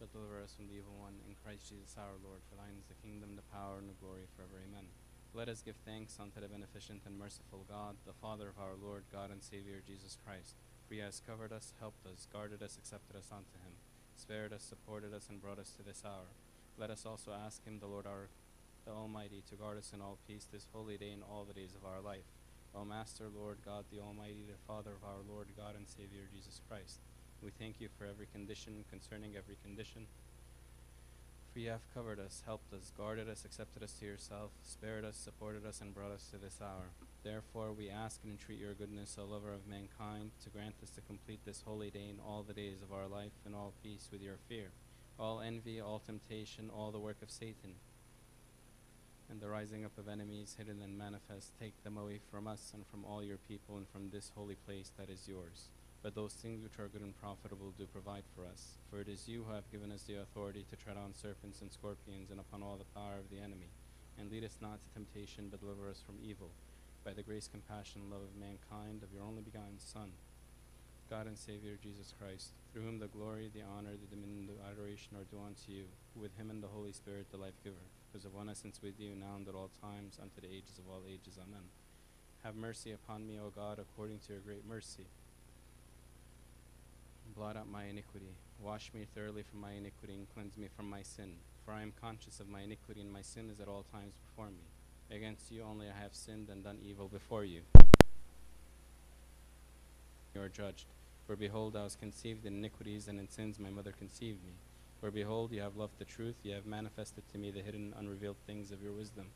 but deliver us from the evil one. In Christ Jesus our Lord, for thine is the kingdom, the power, and the glory forever. Amen. Let us give thanks unto the beneficent and merciful God, the Father of our Lord, God and Savior Jesus Christ. For he has covered us, helped us, guarded us, accepted us unto him, spared us, supported us, and brought us to this hour. Let us also ask him, the Lord our the Almighty, to guard us in all peace this holy day and all the days of our life. O Master, Lord God, the Almighty, the Father of our Lord, God and Savior Jesus Christ. We thank you for every condition concerning every condition. For you have covered us, helped us, guarded us, accepted us to yourself, spared us, supported us, and brought us to this hour. Therefore, we ask and entreat your goodness, O lover of mankind, to grant us to complete this holy day in all the days of our life in all peace with your fear. All envy, all temptation, all the work of Satan, and the rising up of enemies, hidden and manifest, take them away from us and from all your people and from this holy place that is yours. But those things which are good and profitable do provide for us. For it is you who have given us the authority to tread on serpents and scorpions and upon all the power of the enemy. And lead us not to temptation, but deliver us from evil. By the grace, compassion, and love of mankind, of your only begotten Son, God and Savior Jesus Christ, through whom the glory, the honor, the dominion, the adoration are due unto you, with him and the Holy Spirit, the life giver, who is of one essence with you, now and at all times, unto the ages of all ages. Amen. Have mercy upon me, O God, according to your great mercy. Blot out my iniquity. Wash me thoroughly from my iniquity and cleanse me from my sin. For I am conscious of my iniquity, and my sin is at all times before me. Against you only I have sinned and done evil before you. You are judged. For behold, I was conceived in iniquities, and in sins my mother conceived me. For behold, you have loved the truth, you have manifested to me the hidden, unrevealed things of your wisdom.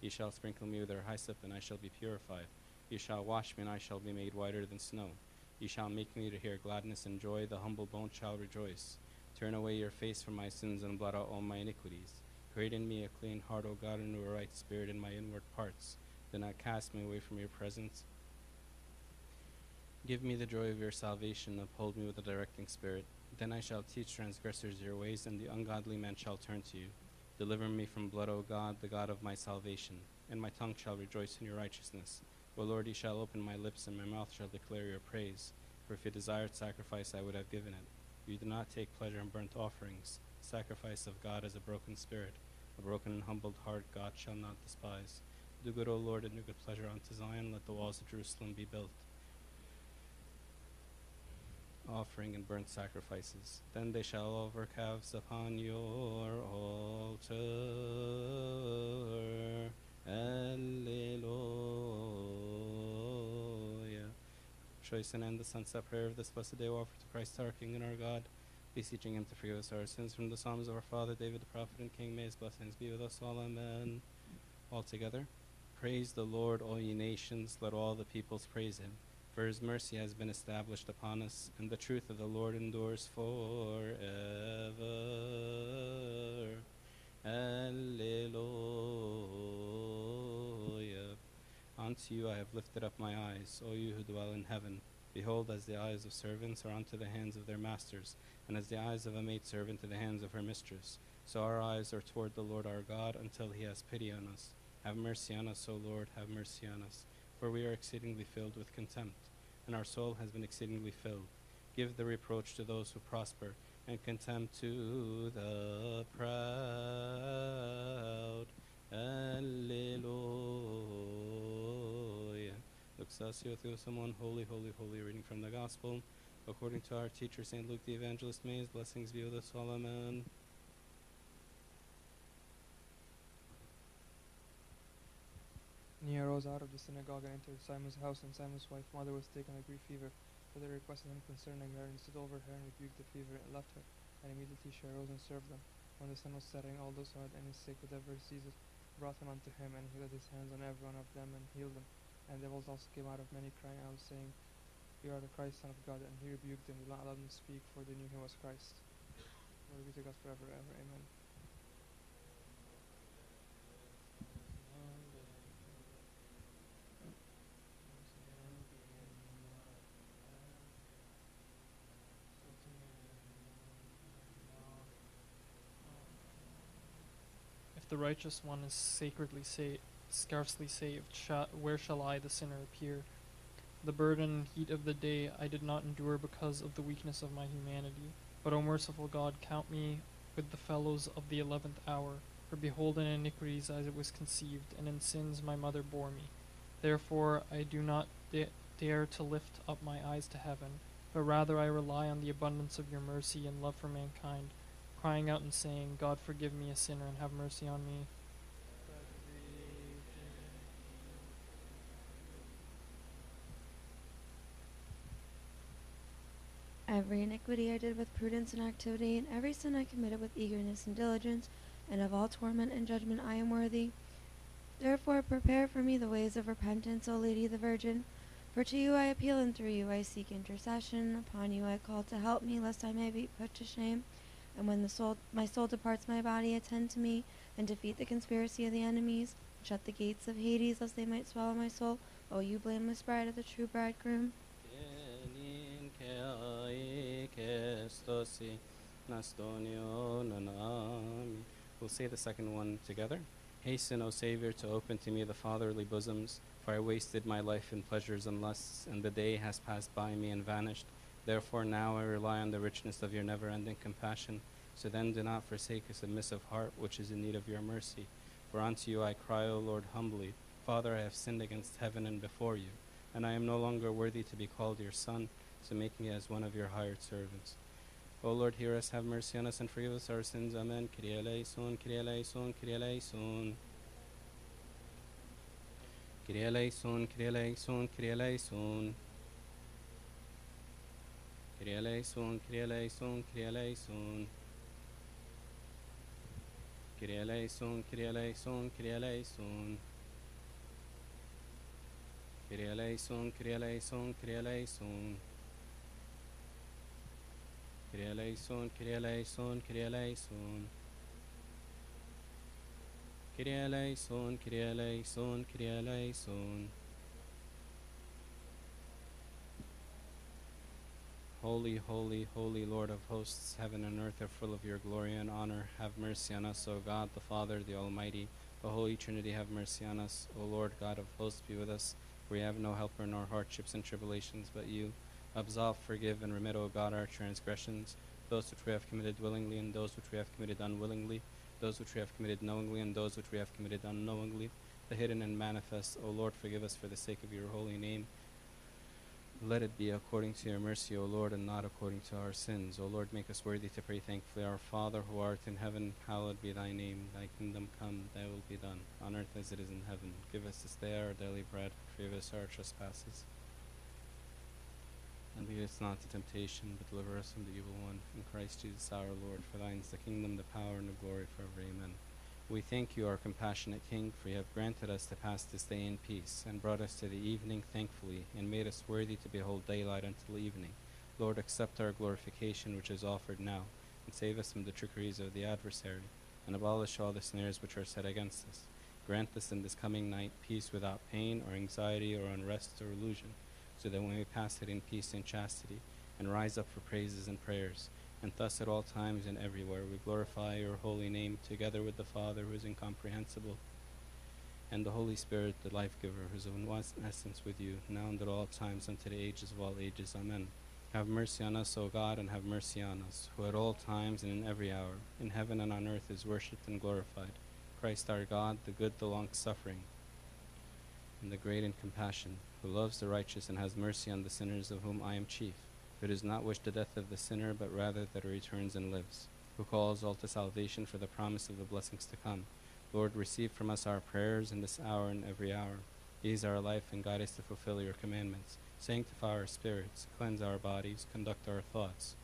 Ye shall sprinkle me with your hyssop, and I shall be purified. Ye shall wash me, and I shall be made whiter than snow. Ye shall make me to hear gladness and joy, the humble bone shall rejoice. Turn away your face from my sins, and blot out all my iniquities. Create in me a clean heart, O God, and a right spirit in my inward parts. Do not cast me away from your presence. Give me the joy of your salvation, uphold me with a directing spirit. Then I shall teach transgressors your ways, and the ungodly man shall turn to you. Deliver me from blood, O God, the God of my salvation, and my tongue shall rejoice in your righteousness. O Lord, you shall open my lips, and my mouth shall declare your praise. For if you desired sacrifice, I would have given it. You do not take pleasure in burnt offerings. Sacrifice of God is a broken spirit. A broken and humbled heart God shall not despise. Do good, O Lord, and do good pleasure unto Zion. Let the walls of Jerusalem be built offering and burnt sacrifices. Then they shall offer calves upon your altar. Alleluia. Choice and end the sunset prayer of this blessed day, we offer to Christ our King and our God, beseeching him to forgive us our sins from the Psalms of our Father David the prophet and King. May his blessings be with us all. Amen. All together. Praise the Lord, all ye nations. Let all the peoples praise him. For his mercy has been established upon us, and the truth of the Lord endures forever. Alleluia. Unto you I have lifted up my eyes, O you who dwell in heaven. Behold, as the eyes of servants are unto the hands of their masters, and as the eyes of a maidservant to the hands of her mistress, so our eyes are toward the Lord our God until he has pity on us. Have mercy on us, O Lord, have mercy on us for we are exceedingly filled with contempt, and our soul has been exceedingly filled. Give the reproach to those who prosper, and contempt to the proud. Alleluia. Luxatio Theosomon, holy, holy, holy, reading from the Gospel. According to our teacher, St. Luke the Evangelist, may his blessings be with us all. Amen. And he arose out of the synagogue and entered Simon's house, and Simon's wife mother was taken with a grief fever. So they requested him concerning her, and stood over her and rebuked the fever, and left her. And immediately she arose and served them. When the sun was setting, all those who had any sick with every disease brought them unto him, and he laid his hands on every one of them and healed them. And devils also came out of many, crying out, saying, You are the Christ, Son of God. And he rebuked them, did not allow them to speak, for they knew he was Christ. Glory be to God forever and ever. Amen. If the righteous one is sacredly saved, scarcely saved, where shall I, the sinner, appear? The burden and heat of the day I did not endure because of the weakness of my humanity. But, O merciful God, count me with the fellows of the eleventh hour. For behold, in iniquities as it was conceived, and in sins my mother bore me. Therefore I do not da- dare to lift up my eyes to heaven, but rather I rely on the abundance of your mercy and love for mankind, crying out and saying, God forgive me a sinner and have mercy on me. Every iniquity I did with prudence and activity, and every sin I committed with eagerness and diligence, and of all torment and judgment I am worthy. Therefore prepare for me the ways of repentance, O Lady the Virgin. For to you I appeal, and through you I seek intercession. Upon you I call to help me, lest I may be put to shame. And when the soul, my soul departs my body, attend to me, and defeat the conspiracy of the enemies. Shut the gates of Hades, lest they might swallow my soul. O you blameless bride of the true bridegroom. We'll say the second one together. Hasten, O Savior, to open to me the fatherly bosoms, for I wasted my life in pleasures and lusts, and the day has passed by me and vanished. Therefore now I rely on the richness of your never-ending compassion. So then do not forsake a submissive heart which is in need of your mercy. For unto you I cry, O Lord, humbly. Father, I have sinned against heaven and before you, and I am no longer worthy to be called your son, so make me as one of your hired servants. O Lord, hear us, have mercy on us, and forgive us our sins. Amen. Kyrie eleison, Kyrie eleison, Kyrie eleison. Kyrie eleison, Kyrie eleison, Kyrie eleison. Kyrie eleison, Kyrie eleison, Kyrie eleison. Holy, holy, holy Lord of hosts, heaven and earth are full of your glory and honor. Have mercy on us, O God, the Father, the Almighty. The Holy Trinity, have mercy on us. O Lord God of hosts, be with us. We have no helper nor hardships and tribulations but you. Absolve, forgive, and remit, O God, our transgressions, those which we have committed willingly and those which we have committed unwillingly, those which we have committed knowingly and those which we have committed unknowingly, the hidden and manifest. O Lord, forgive us for the sake of your holy name. Let it be according to your mercy, O Lord, and not according to our sins. O Lord, make us worthy to pray thankfully. Our Father, who art in heaven, hallowed be thy name. Thy kingdom come, thy will be done, on earth as it is in heaven. Give us this day our daily bread. Forgive us our trespasses. And lead us not to temptation, but deliver us from the evil one. In Christ Jesus our Lord, for thine is the kingdom, the power, and the glory forever. Amen. We thank you, our compassionate King, for you have granted us to pass this day in peace, and brought us to the evening thankfully, and made us worthy to behold daylight until evening. Lord, accept our glorification which is offered now, and save us from the trickeries of the adversary, and abolish all the snares which are set against us. Grant us in this coming night peace without pain or anxiety or unrest or illusion, so that we may pass it in peace and chastity, and rise up for praises and prayers and thus at all times and everywhere we glorify your holy name together with the Father who is incomprehensible, and the Holy Spirit, the life giver, who is in one essence with you, now and at all times unto the ages of all ages. Amen. Have mercy on us, O God, and have mercy on us, who at all times and in every hour, in heaven and on earth, is worshipped and glorified. Christ our God, the good, the long suffering, and the great in compassion, who loves the righteous and has mercy on the sinners, of whom I am chief who does not wish the death of the sinner, but rather that he returns and lives, who calls all to salvation for the promise of the blessings to come. Lord, receive from us our prayers in this hour and every hour. Ease our life and guide us to fulfill your commandments. Sanctify our spirits, cleanse our bodies, conduct our thoughts.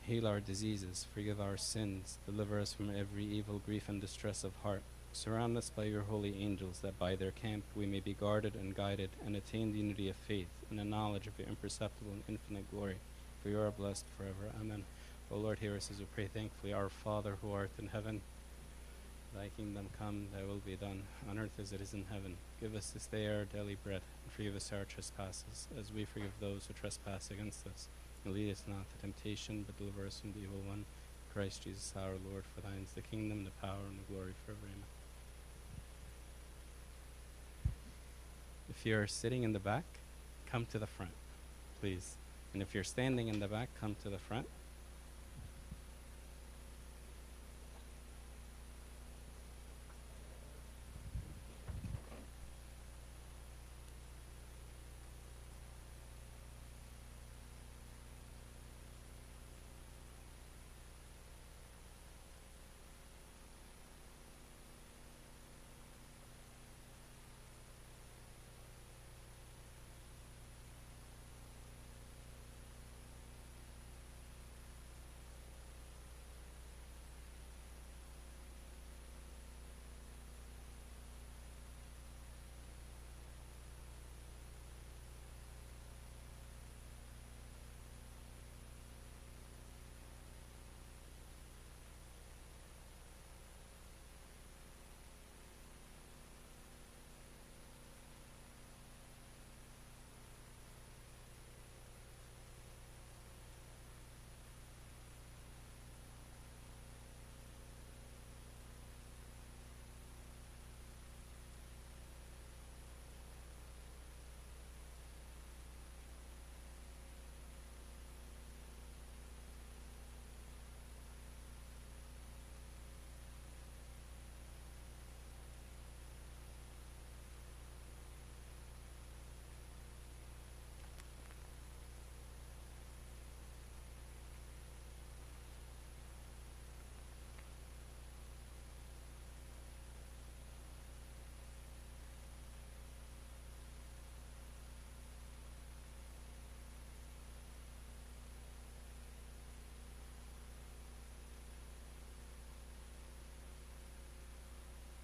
Heal our diseases, forgive our sins, deliver us from every evil grief and distress of heart. Surround us by your holy angels, that by their camp we may be guarded and guided, and attain the unity of faith and the knowledge of your imperceptible and infinite glory. For you are blessed forever. Amen. O Lord, hear us as we pray thankfully. Our Father who art in heaven, thy kingdom come, thy will be done, on earth as it is in heaven. Give us this day our daily bread, and forgive us our trespasses, as we forgive those who trespass against us. And lead us not to temptation, but deliver us from the evil one. Christ Jesus our Lord, for thine is the kingdom, the power, and the glory forever. Amen. If you're sitting in the back, come to the front, please. And if you're standing in the back, come to the front.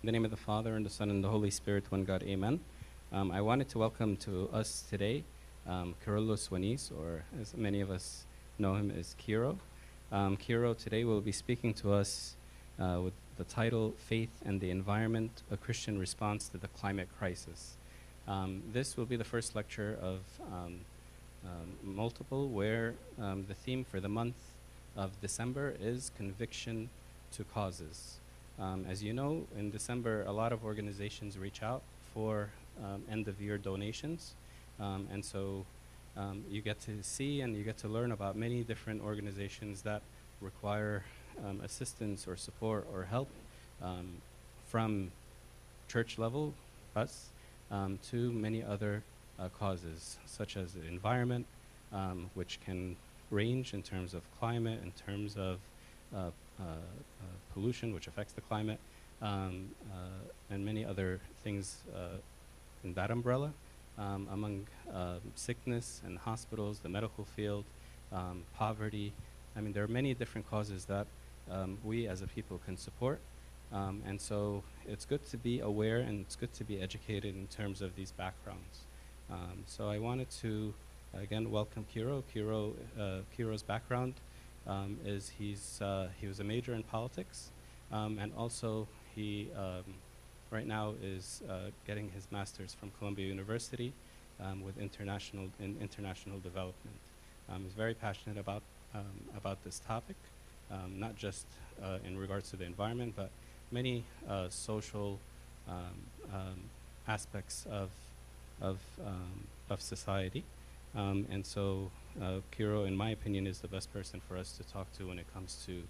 In the name of the Father, and the Son, and the Holy Spirit, one God, amen. Um, I wanted to welcome to us today um, Kyrillos Wanees, or as many of us know him as Kyro. Um, Kyro today will be speaking to us uh, with the title Faith and the Environment A Christian Response to the Climate Crisis. Um, this will be the first lecture of um, um, multiple where um, the theme for the month of December is conviction to causes. Um, as you know, in December, a lot of organizations reach out for um, end of year donations. Um, and so um, you get to see and you get to learn about many different organizations that require um, assistance or support or help um, from church level, us, to many other uh, causes, such as the environment, which can range in terms of climate, in terms of uh, pollution, which affects the climate, um, uh, and many other things uh, in that umbrella, um, among um sickness and hospitals, the medical field, um, poverty. I mean, there are many different causes that um, we as a people can support. Um, and so it's good to be aware and it's good to be educated in terms of these backgrounds. So I wanted to again welcome Kyro. Kyro, uh, Kyro's background um, is he's uh, he was a major in politics, um, and also he um, right now is uh, getting his master's from Columbia University um, with international in international development. He's very passionate about about this topic, not just uh, in regards to the environment, but many uh, social aspects of of of society. Um, and so, uh, Kyro, in my opinion, is the best person for us to talk to when it comes to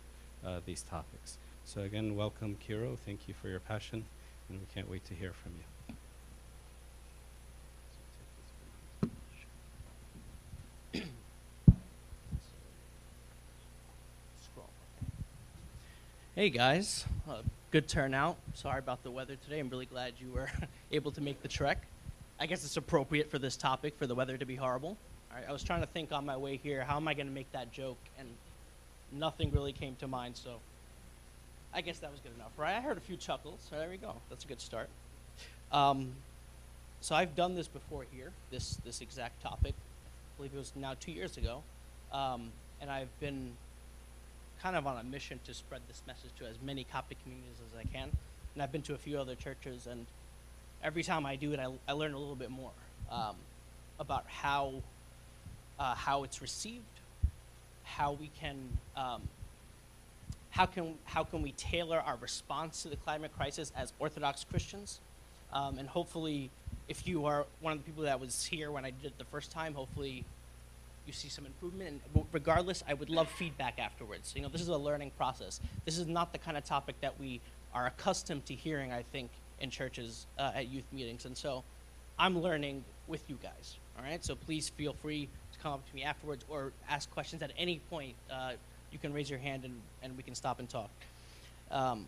uh, these topics. So again, welcome, Kyro. Thank you for your passion, and we can't wait to hear from you. Hey guys, uh, good turnout. Sorry about the weather today. I'm really glad you were able to make the trek. I guess it's appropriate for this topic for the weather to be horrible. I was trying to think on my way here, how am I going to make that joke? And nothing really came to mind, so I guess that was good enough, right? I heard a few chuckles, so there we go. That's a good start. Um, so I've done this before here, this this exact topic. I believe it was now two years ago, um, and I've been kind of on a mission to spread this message to as many Coptic communities as I can. And I've been to a few other churches, and every time I do it, I, I learn a little bit more um, about how uh, how it's received, how we can um, how can how can we tailor our response to the climate crisis as Orthodox Christians, um, and hopefully, if you are one of the people that was here when I did it the first time, hopefully you see some improvement. And regardless, I would love feedback afterwards. You know, this is a learning process. This is not the kind of topic that we are accustomed to hearing. I think in churches uh, at youth meetings, and so I'm learning with you guys. All right, so please feel free come up to me afterwards or ask questions at any point. Uh, you can raise your hand and, and we can stop and talk. Um,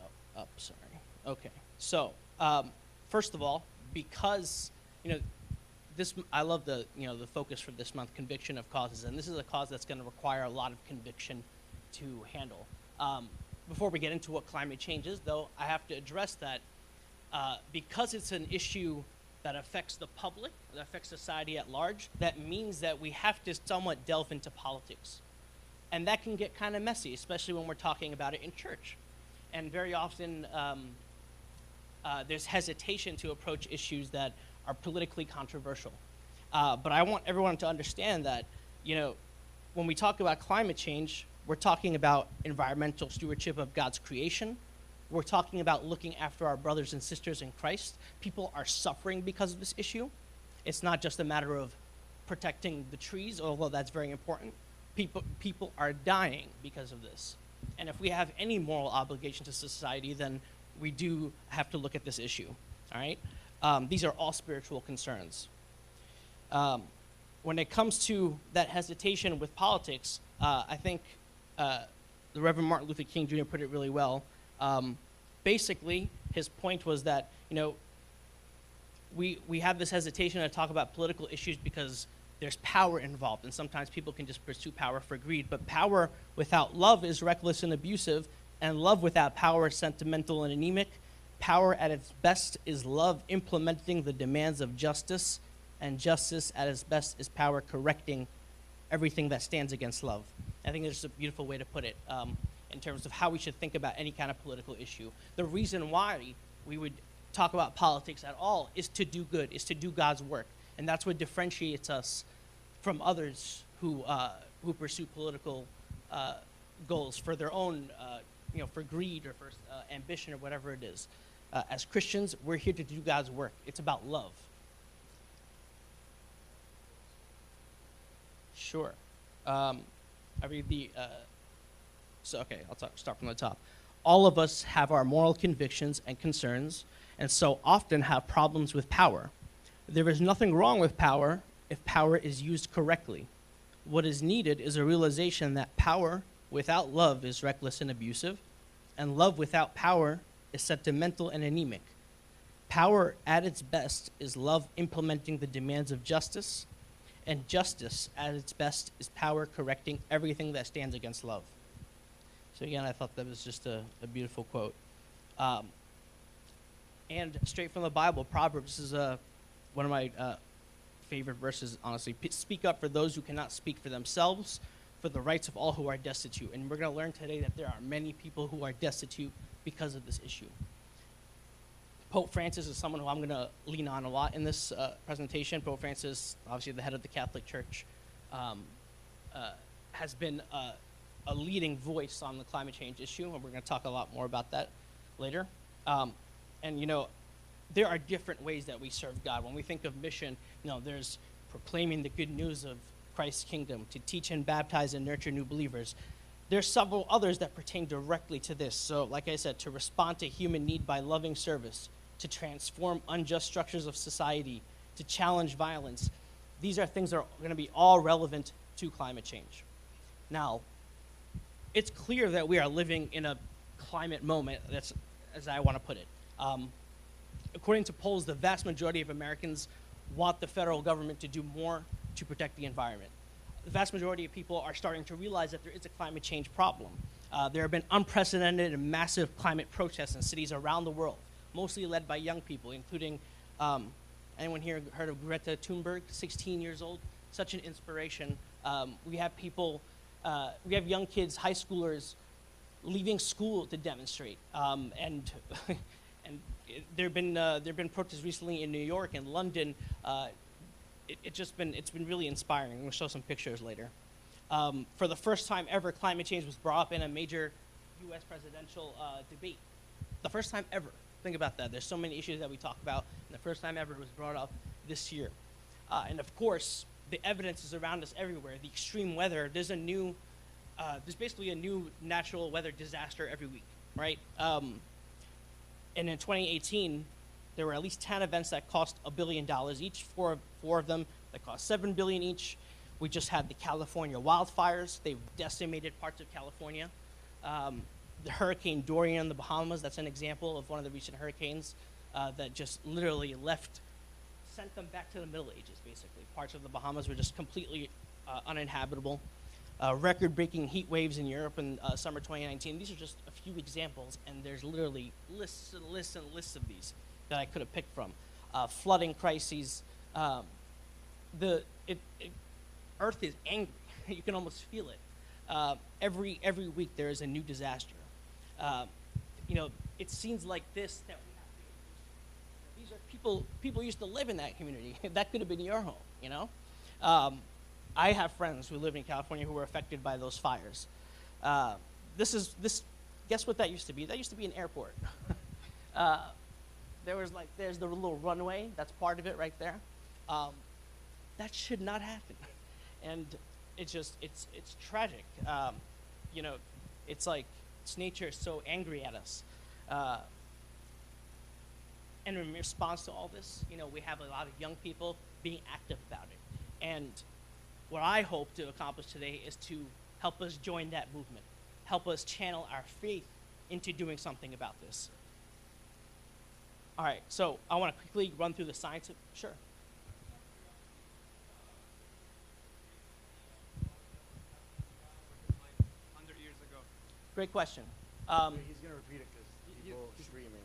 oh, up, sorry. Okay, so um, first of all, because you know this I love the you know the focus for this month, conviction of causes, and this is a cause that's going to require a lot of conviction to handle. Um, before we get into what climate change is, though, I have to address that uh, because it's an issue that affects the public, that affects society at large. That means that we have to somewhat delve into politics, and that can get kind of messy, especially when we're talking about it in church. And very often, um, uh, there's hesitation to approach issues that are politically controversial. Uh, but I want everyone to understand that, you know, when we talk about climate change, we're talking about environmental stewardship of God's creation. We're talking about looking after our brothers and sisters in Christ. People are suffering because of this issue. It's not just a matter of protecting the trees, although that's very important. People, people are dying because of this. And if we have any moral obligation to society, then we do have to look at this issue. All right? Um, these are all spiritual concerns. Um, when it comes to that hesitation with politics, uh, I think uh, the Reverend Martin Luther King Jr. put it really well. Um, basically, his point was that you know we we have this hesitation to talk about political issues because there's power involved, and sometimes people can just pursue power for greed. But power without love is reckless and abusive, And love without power is sentimental and anemic. Power at its best is love implementing the demands of justice, and justice at its best is power correcting everything that stands against love. I think it's a beautiful way to put it um, in terms of how we should think about any kind of political issue. The reason why we would talk about politics at all is to do good, is to do God's work, and that's what differentiates us from others who uh, who pursue political uh, goals for their own, uh, you know, for greed or for uh, ambition or whatever it is. Uh, as Christians, we're here to do God's work. It's about love. Sure. Um, I read the. So okay, I'll talk, start from the top. All of us have our moral convictions and concerns, and so often have problems with power. There is nothing wrong with power if power is used correctly. What is needed is a realization that power without love is reckless and abusive, and love without power is sentimental and anemic. Power at its best is love implementing the demands of justice, and justice at its best is power correcting everything that stands against love. So, again, I thought that was just a, a beautiful quote. Um, and straight from the Bible, Proverbs is uh, one of my uh, favorite verses, honestly. P- speak up for those who cannot speak for themselves, for the rights of all who are destitute. And we're going to learn today that there are many people who are destitute because of this issue. Pope Francis is someone who I'm going to lean on a lot in this uh, presentation. Pope Francis, obviously the head of the Catholic Church, um, uh, has been uh, a leading voice on the climate change issue, and we're going to talk a lot more about that later. Um, and you know, there are different ways that we serve God. When we think of mission, you know, there's proclaiming the good news of Christ's kingdom, to teach and baptize and nurture new believers. There's several others that pertain directly to this. So, like I said, to respond to human need by loving service, to transform unjust structures of society, to challenge violence. These are things that are going to be all relevant to climate change. Now, it's clear that we are living in a climate moment, that's as I want to put it. Um, according to polls, the vast majority of Americans want the federal government to do more to protect the environment. The vast majority of people are starting to realize that there is a climate change problem. Uh, there have been unprecedented and massive climate protests in cities around the world, mostly led by young people, including um, anyone here heard of Greta Thunberg, 16 years old? Such an inspiration. Um, we have people, uh, we have young kids, high schoolers, leaving school to demonstrate. Um, and and there have been uh, there have been protests recently in New York and London. Uh, it, it just been it's been really inspiring. I'm to show some pictures later. Um, for the first time ever, climate change was brought up in a major U.S. presidential uh, debate. The first time ever. Think about that. There's so many issues that we talk about, and the first time ever it was brought up this year. Uh, and of course, the evidence is around us everywhere. The extreme weather. There's a new. Uh, there's basically a new natural weather disaster every week, right? Um, and in 2018, there were at least 10 events that cost a billion dollars each. Four, four of them that cost seven billion each. We just had the California wildfires. They decimated parts of California. Um, the Hurricane Dorian in the Bahamas. That's an example of one of the recent hurricanes uh, that just literally left, sent them back to the Middle Ages. Basically, parts of the Bahamas were just completely uh, uninhabitable. Uh, record-breaking heat waves in Europe in uh, summer 2019. These are just a few examples, and there's literally lists and lists and lists of these that I could have picked from. Uh, flooding crises. Um, the it, it, Earth is angry. you can almost feel it. Uh, every every week there is a new disaster. Uh, you know, it seems like this that we have to. These are people. People used to live in that community. that could have been your home. You know. Um, I have friends who live in California who were affected by those fires. Uh, this is this. Guess what that used to be? That used to be an airport. uh, there was like there's the little runway. That's part of it right there. Um, that should not happen, and it's just it's it's tragic. Um, you know, it's like it's nature is so angry at us. Uh, and in response to all this, you know, we have a lot of young people being active about it. And what I hope to accomplish today is to help us join that movement, help us channel our faith into doing something about this. All right, so I want to quickly run through the science. Of, sure. Hundred years ago. Great question. Um, He's gonna repeat it because Y- y- people y- streaming.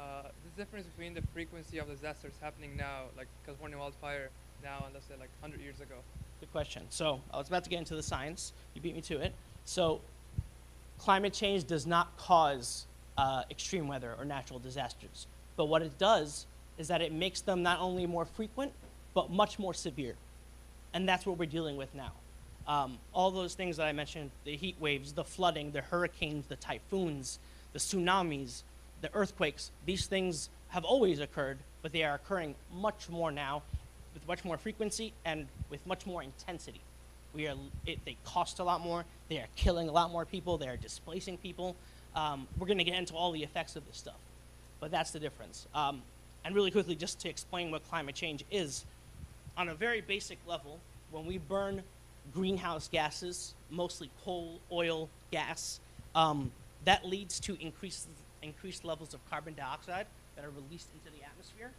Uh, the difference between the frequency of disasters happening now, like California wildfire now, and let's say like 100 years ago. Good question. So I was about to get into the science. You beat me to it. So climate change does not cause uh, extreme weather or natural disasters. But what it does is that it makes them not only more frequent, but much more severe. And that's what we're dealing with now. Um, all those things that I mentioned the heat waves, the flooding, the hurricanes, the typhoons, the tsunamis, the earthquakes these things have always occurred, but they are occurring much more now with much more frequency and with much more intensity. We are, it, they cost a lot more, they are killing a lot more people, they are displacing people. Um, we're going to get into all the effects of this stuff, but that's the difference. Um, and really quickly, just to explain what climate change is, on a very basic level, when we burn greenhouse gases, mostly coal, oil, gas, um, that leads to increased, increased levels of carbon dioxide that are released into the atmosphere.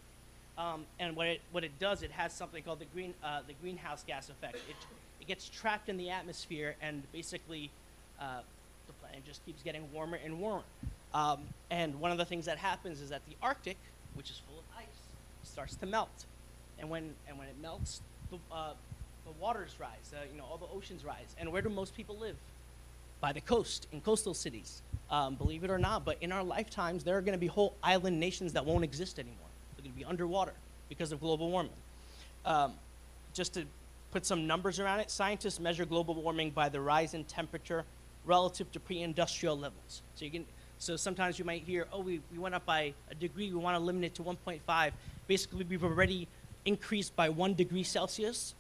Um, and what it, what it does, it has something called the, green, uh, the greenhouse gas effect. It, it gets trapped in the atmosphere and basically uh, the planet just keeps getting warmer and warmer. Um, and one of the things that happens is that the Arctic, which is full of ice, starts to melt. And when, and when it melts, the, uh, the waters rise, uh, you know, all the oceans rise. And where do most people live? By the coast, in coastal cities. Um, believe it or not, but in our lifetimes, there are going to be whole island nations that won't exist anymore. They're going to be underwater because of global warming. Um, just to put some numbers around it, scientists measure global warming by the rise in temperature relative to pre-industrial levels. So you can, so sometimes you might hear, oh, we, we went up by a degree, we want to limit it to 1.5. Basically, we've already increased by one degree Celsius.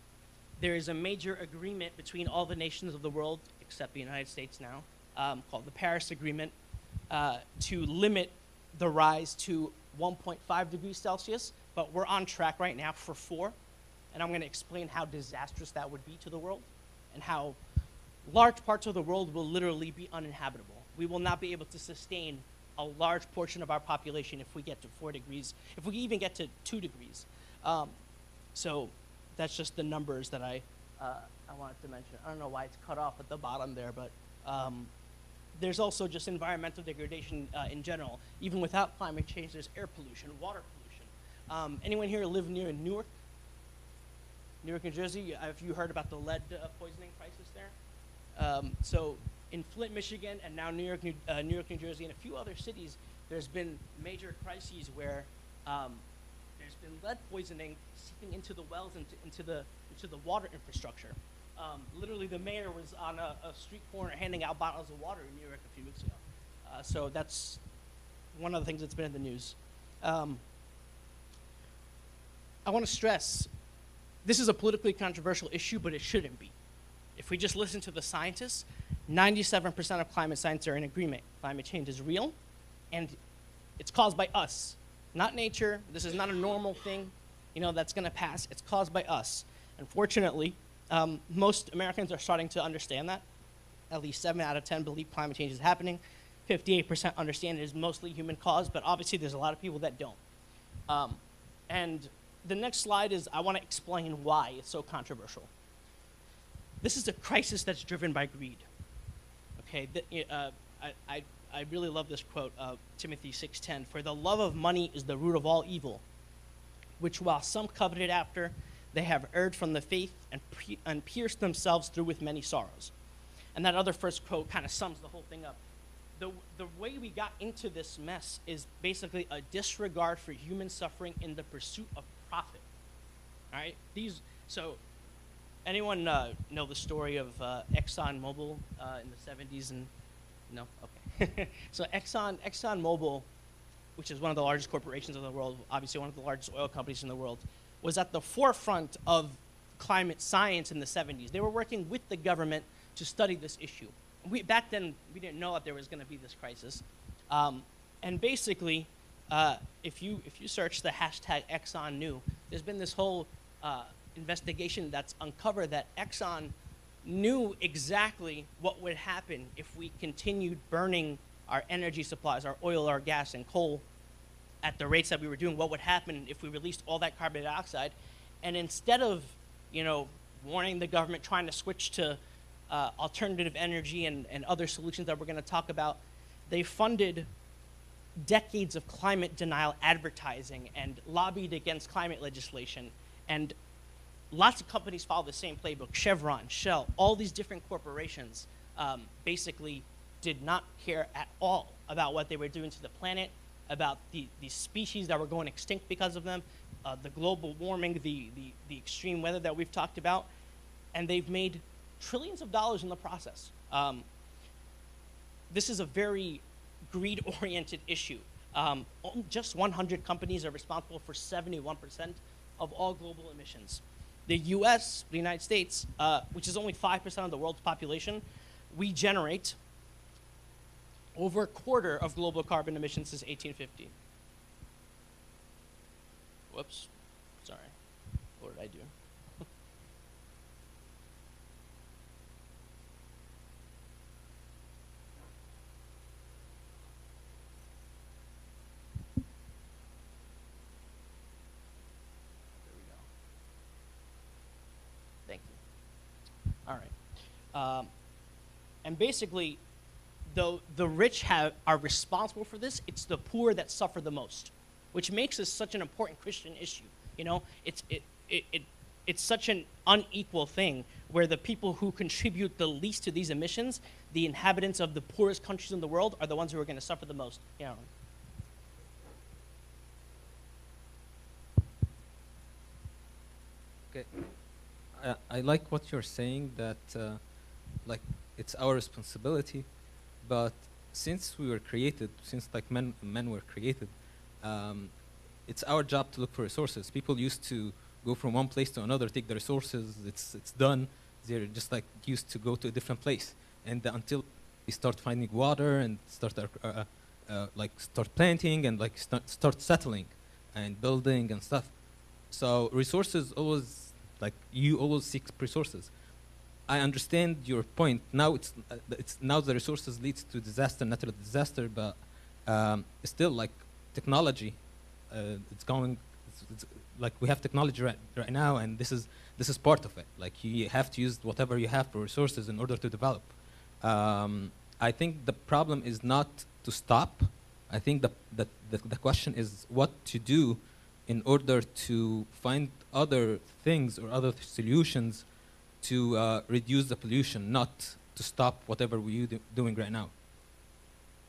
There is a major agreement between all the nations of the world, except the United States now, um, called the Paris Agreement, uh, to limit the rise to 1.5 degrees Celsius, but we're on track right now for four. And I'm going to explain how disastrous that would be to the world and how large parts of the world will literally be uninhabitable. We will not be able to sustain a large portion of our population if we get to four degrees, if we even get to two degrees. Um, so that's just the numbers that I, uh, I wanted to mention. I don't know why it's cut off at the bottom there, but um, there's also just environmental degradation uh, in general. Even without climate change, there's air pollution, water pollution. Um, anyone here live near Newark? Newark, New Jersey? Have you heard about the lead uh, poisoning crisis there? Um, so in Flint, Michigan, and now New York, New, uh, New York, New Jersey, and a few other cities, there's been major crises where um, there's been lead poisoning seeping into the wells and into the into the water infrastructure. Um, literally, the mayor was on a, a, street corner handing out bottles of water in New York a few weeks ago. Uh, so that's one of the things that's been in the news. Um, I want to stress this is a politically controversial issue, but it shouldn't be. If we just listen to the scientists, 97% of climate scientists are in agreement. Climate change is real, and it's caused by us, not nature. This is not a normal thing, you know, that's going to pass. It's caused by us. Unfortunately, um, most Americans are starting to understand that. At least seven out of 10 believe climate change is happening. 58% understand it is mostly human caused, but obviously there's a lot of people that don't. Um, and the next slide is I want to explain why it's so controversial. This is a crisis that's driven by greed. Okay, the, uh, I, I, I really love this quote, of Timothy 6.10, For the love of money is the root of all evil, which while some coveted after, they have erred from the faith and, pre- and pierced themselves through with many sorrows. And that other first quote kind of sums the whole thing up. The, the way we got into this mess is basically a disregard for human suffering in the pursuit of profit. All right? These, so, anyone uh, know the story of uh, ExxonMobil uh, in the 70s and, no? Okay. so Exxon, ExxonMobil, which is one of the largest corporations in the world, obviously one of the largest oil companies in the world, was at the forefront of climate science in the 70s. They were working with the government to study this issue. We, back then, we didn't know that there was going to be this crisis. Um, and basically, uh, if, you, if you search the hashtag Exxon Knew, there's been this whole uh, investigation that's uncovered that Exxon knew exactly what would happen if we continued burning our energy supplies, our oil, our gas, and coal at the rates that we were doing, what would happen if we released all that carbon dioxide. And instead of, you know, warning the government, trying to switch to uh, alternative energy and, and other solutions that we're going to talk about, they funded decades of climate denial advertising and lobbied against climate legislation. And lots of companies follow the same playbook. Chevron, Shell, all these different corporations um, basically did not care at all about what they were doing to the planet, about the, the species that were going extinct because of them, uh, the global warming, the, the, the extreme weather that we've talked about. And they've made trillions of dollars in the process. Um, this is a very greed oriented issue. Um, just 100 companies are responsible for 71% of all global emissions. The US, the United States, uh, which is only 5% of the world's population, we generate over a quarter of global carbon emissions since 1850. Whoops. Sorry. What did I do? All right. Um, and basically, though the rich have, are responsible for this, it's the poor that suffer the most, which makes this such an important Christian issue. You know, it's, it, it, it, it's such an unequal thing where the people who contribute the least to these emissions, the inhabitants of the poorest countries in the world, are the ones who are going to suffer the most. You know, Okay. I, I like what you're saying that uh, like it's our responsibility, but since we were created, since like men men were created, um, it's our job to look for resources. People used to go from one place to another, take the resources. It's it's done. They're just like used to go to a different place, and until we start finding water and start our, uh, uh, like start planting and like start start settling and building and stuff. So resources always like you always seek resources. I understand your point. Now it's uh, it's now the resources leads to disaster, natural disaster, but um, still like technology, uh, it's going. It's, it's like we have technology right, right now, and this is this is part of it. Like you have to use whatever you have for resources in order to develop. Um, I think the problem is not to stop. I think the, the, the, the question is what to do in order to find other things or other solutions to uh, reduce the pollution, not to stop whatever we're do doing right now.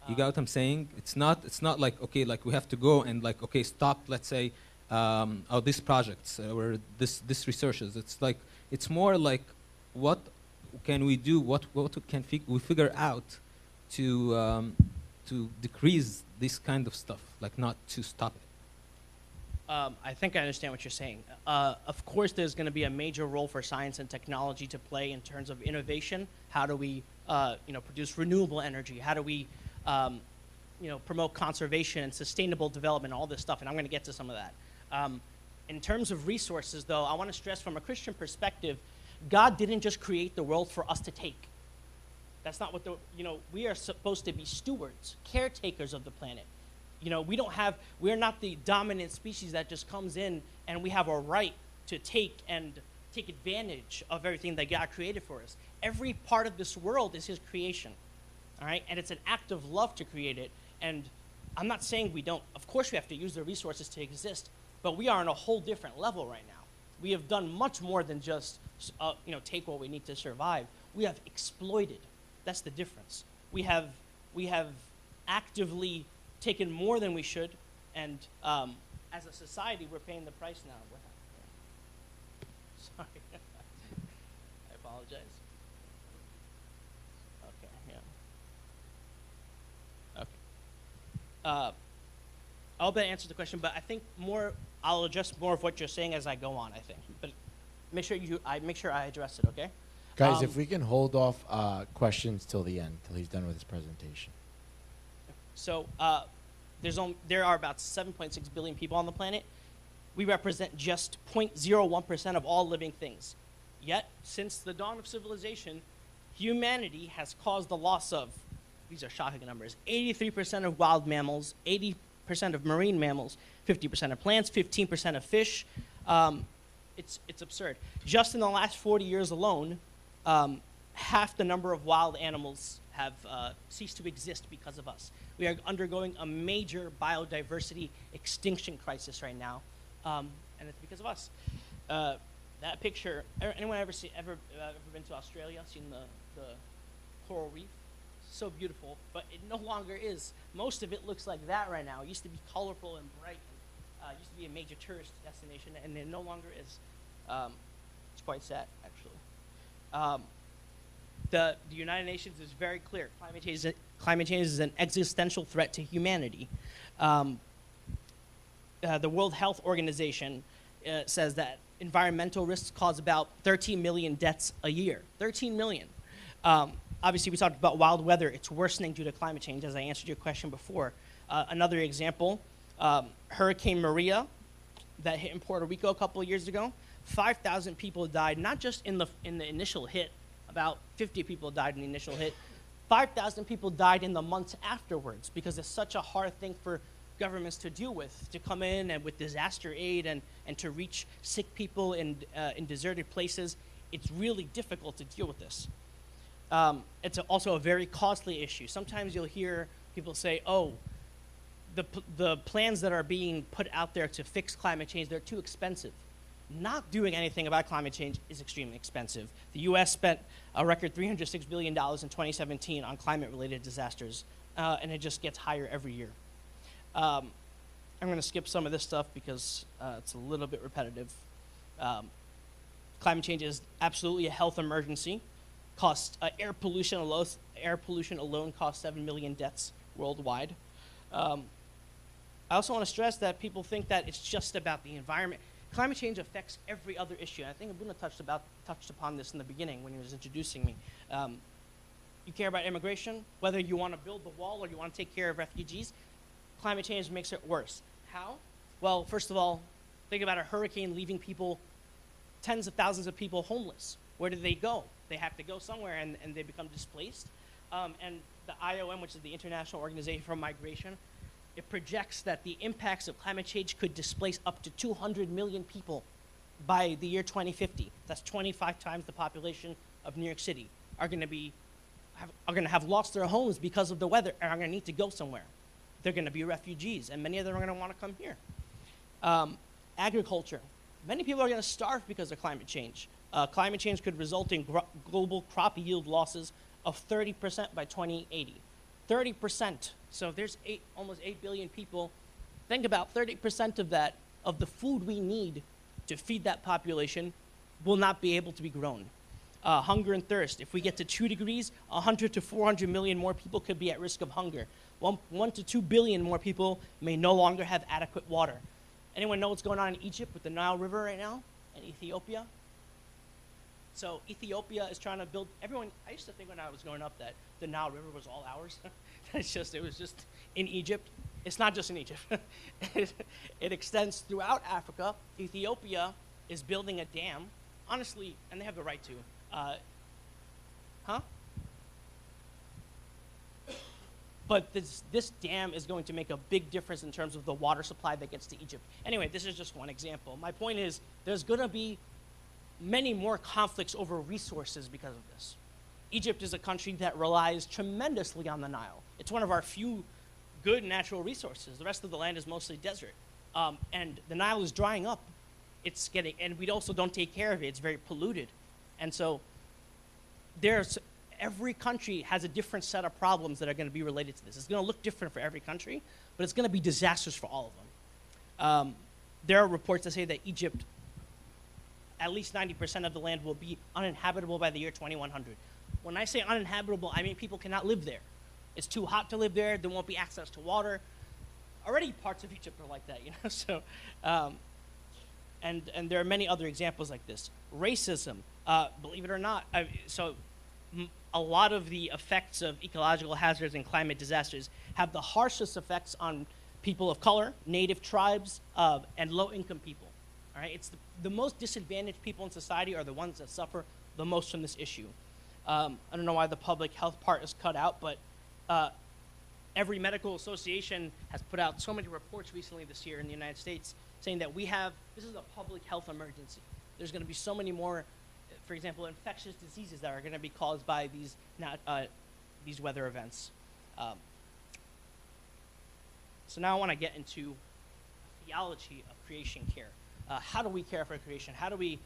You got what I'm saying? It's not. It's not like okay, like we have to go and like okay, stop. Let's say, um, oh, these projects uh, or this this researches. It's like it's more like what can we do? What what can fig we figure out to um, to decrease this kind of stuff? Like not to stop it. Um, I think I understand what you're saying. Uh, of course, there's going to be a major role for science and technology to play in terms of innovation. How do we, uh, you know, produce renewable energy? How do we, um, you know, promote conservation and sustainable development? All this stuff, and I'm going to get to some of that. Um, in terms of resources, though, I want to stress from a Christian perspective, God didn't just create the world for us to take. That's not what the, you know, we are supposed to be stewards, caretakers of the planet. You know, we don't have, we're not the dominant species that just comes in and we have a right to take and take advantage of everything that God created for us. Every part of this world is His creation, all right? And it's an act of love to create it. And I'm not saying we don't, of course, we have to use the resources to exist, but we are on a whole different level right now. We have done much more than just, uh, you know, take what we need to survive. We have exploited. That's the difference. We have, we have actively taken more than we should, and um, as a society, we're paying the price now. Sorry, I apologize. Okay, yeah. Okay. Uh, I hope that answers the question, but I think more. I'll address more of what you're saying as I go on. I think, but make sure you. I make sure I address it. Okay. Guys, Um, if we can hold off uh, questions till the end, till he's done with his presentation. So uh, there's only, there are about 7.6 billion people on the planet. We represent just 0.01% of all living things. Yet, since the dawn of civilization, humanity has caused the loss of, these are shocking numbers, 83% of wild mammals, 80% of marine mammals, 50% of plants, 15% of fish. Um, it's, it's absurd. Just in the last 40 years alone, um, half the number of wild animals have uh, ceased to exist because of us. We are undergoing a major biodiversity extinction crisis right now, um, and it's because of us. Uh, that picture, er- anyone ever see, ever, uh, ever been to Australia, seen the, the coral reef? So beautiful, but it no longer is. Most of it looks like that right now. It used to be colorful and bright, and uh, used to be a major tourist destination, and it no longer is. Um, it's quite sad, actually. Um, the, the United Nations is very clear. Climate change, is- climate change is an existential threat to humanity. Um, uh, the World Health Organization uh, says that environmental risks cause about 13 million deaths a year. 13 million. Um, obviously, we talked about wild weather. It's worsening due to climate change, as I answered your question before. Uh, another example um, Hurricane Maria that hit in Puerto Rico a couple of years ago. 5,000 people died, not just in the, in the initial hit, about 50 people died in the initial hit. 5,000 people died in the months afterwards because it's such a hard thing for governments to deal with, to come in and with disaster aid and, and to reach sick people in, uh, in deserted places. It's really difficult to deal with this. Um, it's a- also a very costly issue. Sometimes you'll hear people say, oh, the, the plans that are being put out there to fix climate change, they're too expensive. Not doing anything about climate change is extremely expensive. The U.S. spent a record $306 billion in 2017 on climate-related disasters, uh, and it just gets higher every year. Um, I'm going to skip some of this stuff because uh, it's a little bit repetitive. Um, climate change is absolutely a health emergency. Cost uh, air pollution alone. Air pollution alone costs seven million deaths worldwide. Um, I also want to stress that people think that it's just about the environment. Climate change affects every other issue. And I think Abuna touched about touched upon this in the beginning when he was introducing me. Um, you care about immigration, whether you want to build the wall or you want to take care of refugees. Climate change makes it worse. How? Well, first of all, think about a hurricane leaving people, tens of thousands of people homeless. Where do they go? They have to go somewhere and, and they become displaced. Um, and the IOM, which is the International Organization for Migration, it projects that the impacts of climate change could displace up to 200 million people by the year 2050. That's 25 times the population of New York City are going to be have, are going to have lost their homes because of the weather and are going to need to go somewhere. They're going to be refugees, and many of them are going to want to come here. Um, agriculture. Many people are going to starve because of climate change. Uh, climate change could result in global crop yield losses of 30% by 2080. 30%. So if there's eight, almost 8 billion people, think about 30% of that, of the food we need to feed that population, will not be able to be grown. Uh, hunger and thirst. If we get to 2 degrees, 100 to 400 million more people could be at risk of hunger. One, 1 to 2 billion more people may no longer have adequate water. Anyone know what's going on in Egypt with the Nile River right now? And Ethiopia? So Ethiopia is trying to build. Everyone, I used to think when I was growing up that the Nile River was all ours. it's just it was just in Egypt. It's not just in Egypt. it, it extends throughout Africa. Ethiopia is building a dam, honestly, and they have the right to. Uh, huh? But this, this dam is going to make a big difference in terms of the water supply that gets to Egypt. Anyway, this is just one example. My point is, there's going to be many more conflicts over resources because of this. Egypt is a country that relies tremendously on the Nile. It's one of our few good natural resources. The rest of the land is mostly desert. Um, and the Nile is drying up. It's getting, and we also don't take care of it. It's very polluted. And so there's, every country has a different set of problems that are going to be related to this. It's going to look different for every country, but it's going to be disasters for all of them. Um, there are reports that say that Egypt at least 90% of the land will be uninhabitable by the year 2100. When I say uninhabitable, I mean people cannot live there. It's too hot to live there. There won't be access to water. Already, parts of Egypt are like that, you know. So, um, and and there are many other examples like this. Racism, uh, believe it or not. I, so, a lot of the effects of ecological hazards and climate disasters have the harshest effects on people of color, native tribes, uh, and low-income people. All right, it's the, the most disadvantaged people in society are the ones that suffer the most from this issue. Um, I don't know why the public health part is cut out, but uh, every medical association has put out so many reports recently this year in the United States saying that we have this is a public health emergency. There's going to be so many more, for example, infectious diseases that are going to be caused by these not, uh, these weather events. Um, so now I want to get into theology of creation care. Uh, how do we care for creation? How do we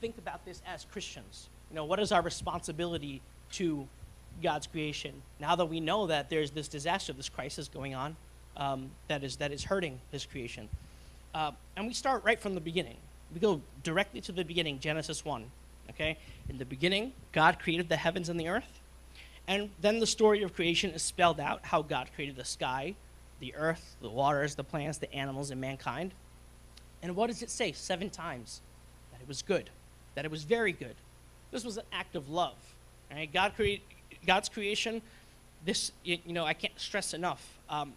think about this as Christians? You know, what is our responsibility to God's creation now that we know that there's this disaster, this crisis going on um, that is that is hurting His creation? Uh, and we start right from the beginning. We go directly to the beginning, Genesis one. Okay, in the beginning, God created the heavens and the earth, and then the story of creation is spelled out how God created the sky, the earth, the waters, the plants, the animals, and mankind. And what does it say seven times? That it was good, that it was very good. This was an act of love. Right? God created God's creation. This, you know, I can't stress enough. Um,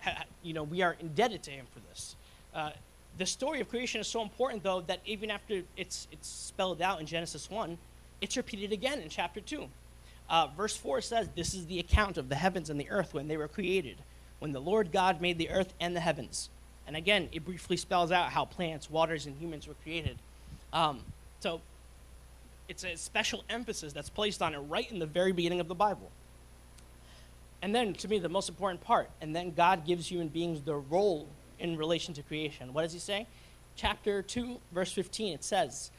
ha, you know, we are indebted to Him for this. Uh, the story of creation is so important, though, that even after it's it's spelled out in Genesis one, it's repeated again in chapter two. Uh, verse four says, "This is the account of the heavens and the earth when they were created, when the Lord God made the earth and the heavens." And again, it briefly spells out how plants, waters, and humans were created. Um, so it's a special emphasis that's placed on it right in the very beginning of the Bible. And then, to me, the most important part, and then God gives human beings the role in relation to creation. What does he say? Chapter 2, verse 15, it says,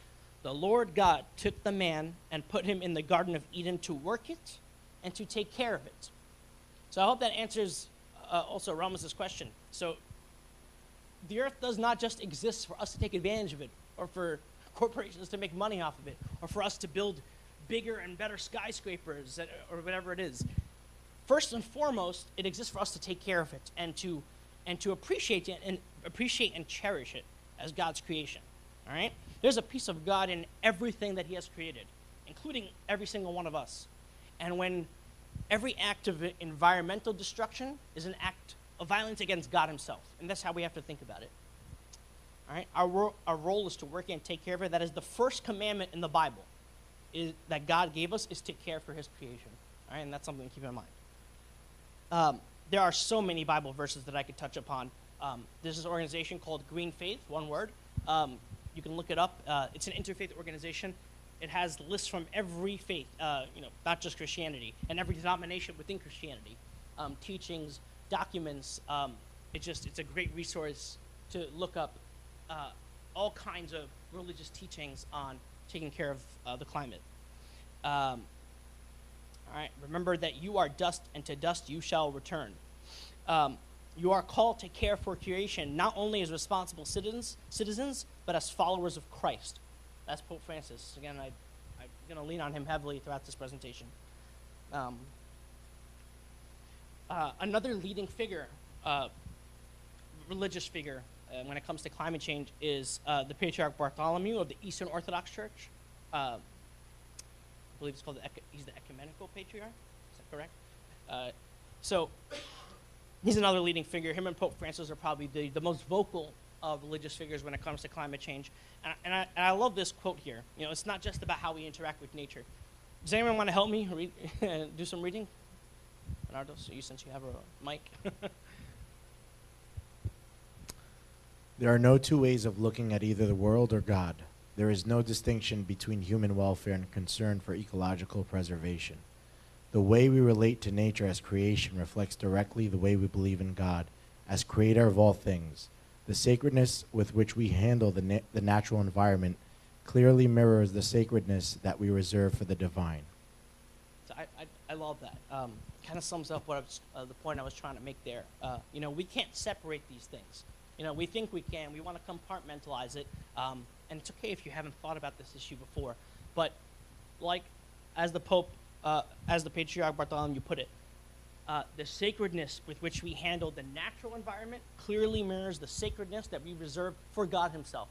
The Lord God took the man and put him in the Garden of Eden to work it and to take care of it. So I hope that answers uh, also Ramos' question. So the earth does not just exist for us to take advantage of it or for corporations to make money off of it or for us to build bigger and better skyscrapers or whatever it is. First and foremost, it exists for us to take care of it and to and to appreciate it and appreciate and cherish it as God's creation. All right? There's a piece of God in everything that he has created, including every single one of us. And when every act of environmental destruction is an act violence against God himself, and that's how we have to think about it. All right? Our, ro- our role is to work and take care of it. That is the first commandment in the Bible is, that God gave us is to care for his creation. All right? And that's something to keep in mind. Um, there are so many Bible verses that I could touch upon. Um, there's this organization called Green Faith, one word. Um, you can look it up. Uh, it's an interfaith organization. It has lists from every faith, uh, you know, not just Christianity, and every denomination within Christianity, um, teachings, documents. Um, it's just it's a great resource to look up uh, all kinds of religious teachings on taking care of uh, the climate. Um, all right, remember that you are dust, and to dust you shall return. Um, you are called to care for creation, not only as responsible citizens, citizens, but as followers of Christ. That's Pope Francis. Again, I, I'm going to lean on him heavily throughout this presentation. Um, uh, another leading figure, uh, religious figure, uh, when it comes to climate change, is uh, the Patriarch Bartholomew of the Eastern Orthodox Church. Uh, I believe it's called the he's the ecumenical patriarch. Is that correct? Uh, so he's another leading figure. Him and Pope Francis are probably the, the most vocal of religious figures when it comes to climate change. And, and, I, and I love this quote here. You know, it's not just about how we interact with nature. Does anyone want to help me read, do some reading? Bernardo, so you since you have a mic. There are no two ways of looking at either the world or God. There is no distinction between human welfare and concern for ecological preservation. The way we relate to nature as creation reflects directly the way we believe in God as creator of all things. The sacredness with which we handle the, na- the natural environment clearly mirrors the sacredness that we reserve for the divine. So I, I, I love that. Um, kind of sums up what was, uh, the point I was trying to make there. Uh, you know, we can't separate these things. You know, we think we can. We want to compartmentalize it, um, and it's okay if you haven't thought about this issue before. But, like, as the Pope, uh, as the Patriarch Bartholomew you put it, uh, the sacredness with which we handle the natural environment clearly mirrors the sacredness that we reserve for God Himself.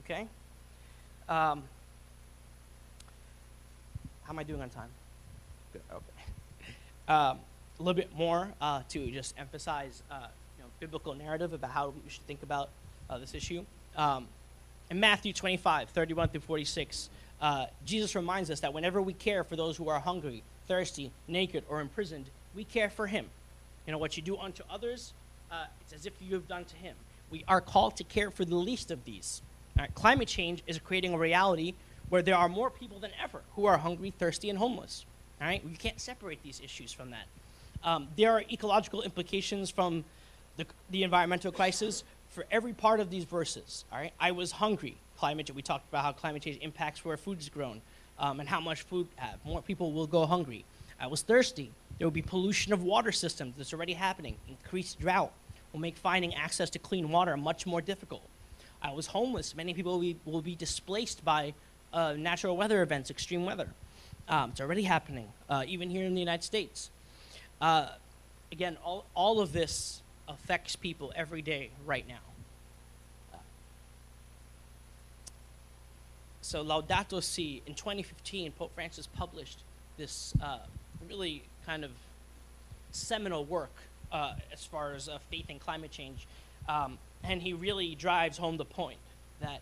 Okay. Um, how am I doing on time? Okay. A little bit more uh, to just emphasize, uh, you know, biblical narrative about how we should think about uh, this issue. Um, in Matthew 25, 31 through 46, uh, Jesus reminds us that whenever we care for those who are hungry, thirsty, naked, or imprisoned, we care for Him. You know, what you do unto others, uh, it's as if you have done to Him. We are called to care for the least of these. Climate change is creating a reality where there are more people than ever who are hungry, thirsty, and homeless. Right, you can't separate these issues from that. Um, there are ecological implications from the, the environmental crisis for every part of these verses. All right, I was hungry. Climate. We talked about how climate change impacts where food is grown um, and how much food have. More people will go hungry. I was thirsty. There will be pollution of water systems that's already happening. Increased drought will make finding access to clean water much more difficult. I was homeless. Many people will be, will be displaced by uh, natural weather events, extreme weather. Um, it's already happening, uh, even here in the United States. Uh, again, all, all of this affects people every day right now. Uh, so Laudato Si, in 2015, Pope Francis published this uh, really kind of seminal work uh, as far as uh, faith and climate change. Um, and he really drives home the point that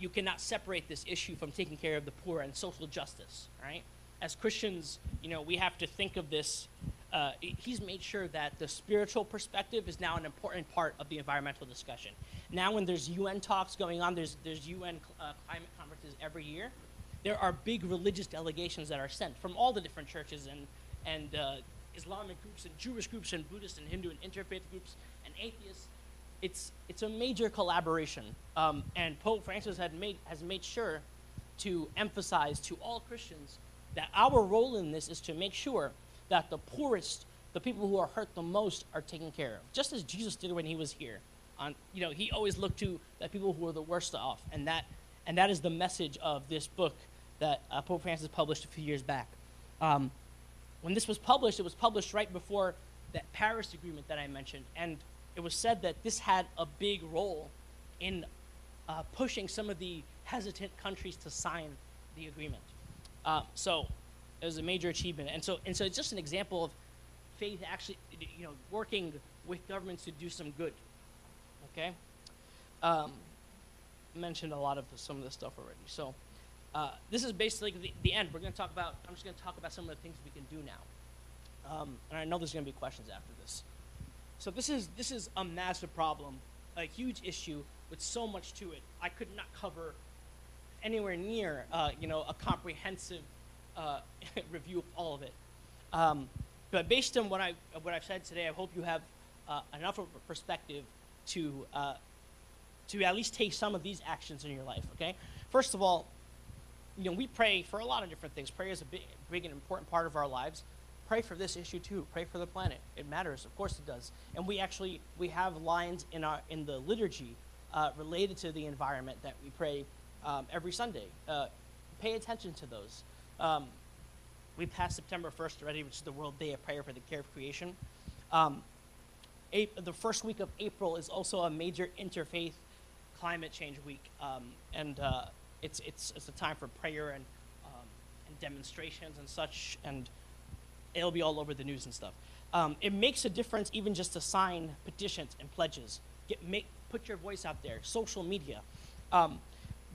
you cannot separate this issue from taking care of the poor and social justice, right? As Christians, you know, we have to think of this. Uh, he's made sure that the spiritual perspective is now an important part of the environmental discussion. Now, when there's UN talks going on, there's, there's UN uh, climate conferences every year, there are big religious delegations that are sent from all the different churches and, and uh, Islamic groups and Jewish groups and Buddhist and Hindu and interfaith groups and atheists. It's, it's a major collaboration. Um, and Pope Francis had made, has made sure to emphasize to all Christians that our role in this is to make sure that the poorest, the people who are hurt the most, are taken care of. Just as Jesus did when he was here. On, you know, he always looked to the people who are the worst off. And that, and that is the message of this book that uh, Pope Francis published a few years back. Um, when this was published, it was published right before that Paris Agreement that I mentioned, and it was said that this had a big role in uh, pushing some of the hesitant countries to sign the agreement. Uh, so it was a major achievement, and so and so it's just an example of faith actually, you know, working with governments to do some good. Okay, um, mentioned a lot of the, some of this stuff already. So uh, this is basically the, the end. We're going to talk about. I'm just going to talk about some of the things we can do now, um, and I know there's going to be questions after this. So this is this is a massive problem, a huge issue with so much to it. I could not cover anywhere near uh, you know a comprehensive uh, review of all of it. Um, but based on what I what I've said today, I hope you have uh, enough of a perspective to uh, to at least take some of these actions in your life. Okay, first of all, you know we pray for a lot of different things. Prayer is a big, big and important part of our lives. Pray for this issue too. Pray for the planet. It matters, of course it does. And we actually we have lines in our in the liturgy uh, related to the environment that we pray um, every Sunday. Uh, pay attention to those. Um, we passed September 1st already, which is the World Day of Prayer for the Care of Creation. Um, the first week of April is also a major interfaith climate change week, um, and uh, it's, it's, it's a time for prayer and, um, and demonstrations and such, and it'll be all over the news and stuff. Um, it makes a difference even just to sign petitions and pledges. Get, make, put your voice out there. Social media. Um,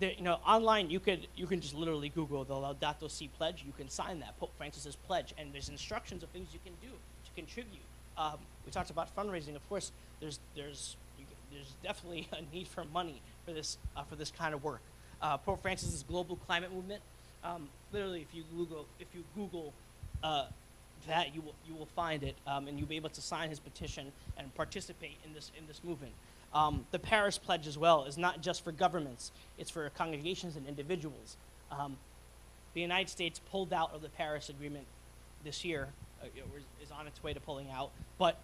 you know, online you could you can just literally Google the Laudato Si pledge. You can sign that Pope Francis's pledge, and there's instructions of things you can do to contribute. Um, we talked about fundraising. Of course, there's there's you, there's definitely a need for money for this uh, for this kind of work. Uh, Pope Francis's global climate movement. Um, literally, if you Google if you Google uh, that, you will you will find it, um, and you'll be able to sign his petition and participate in this in this movement. Um, the Paris Pledge as well is not just for governments, it's for congregations and individuals. Um, the United States pulled out of the Paris Agreement this year, uh, is on its way to pulling out, but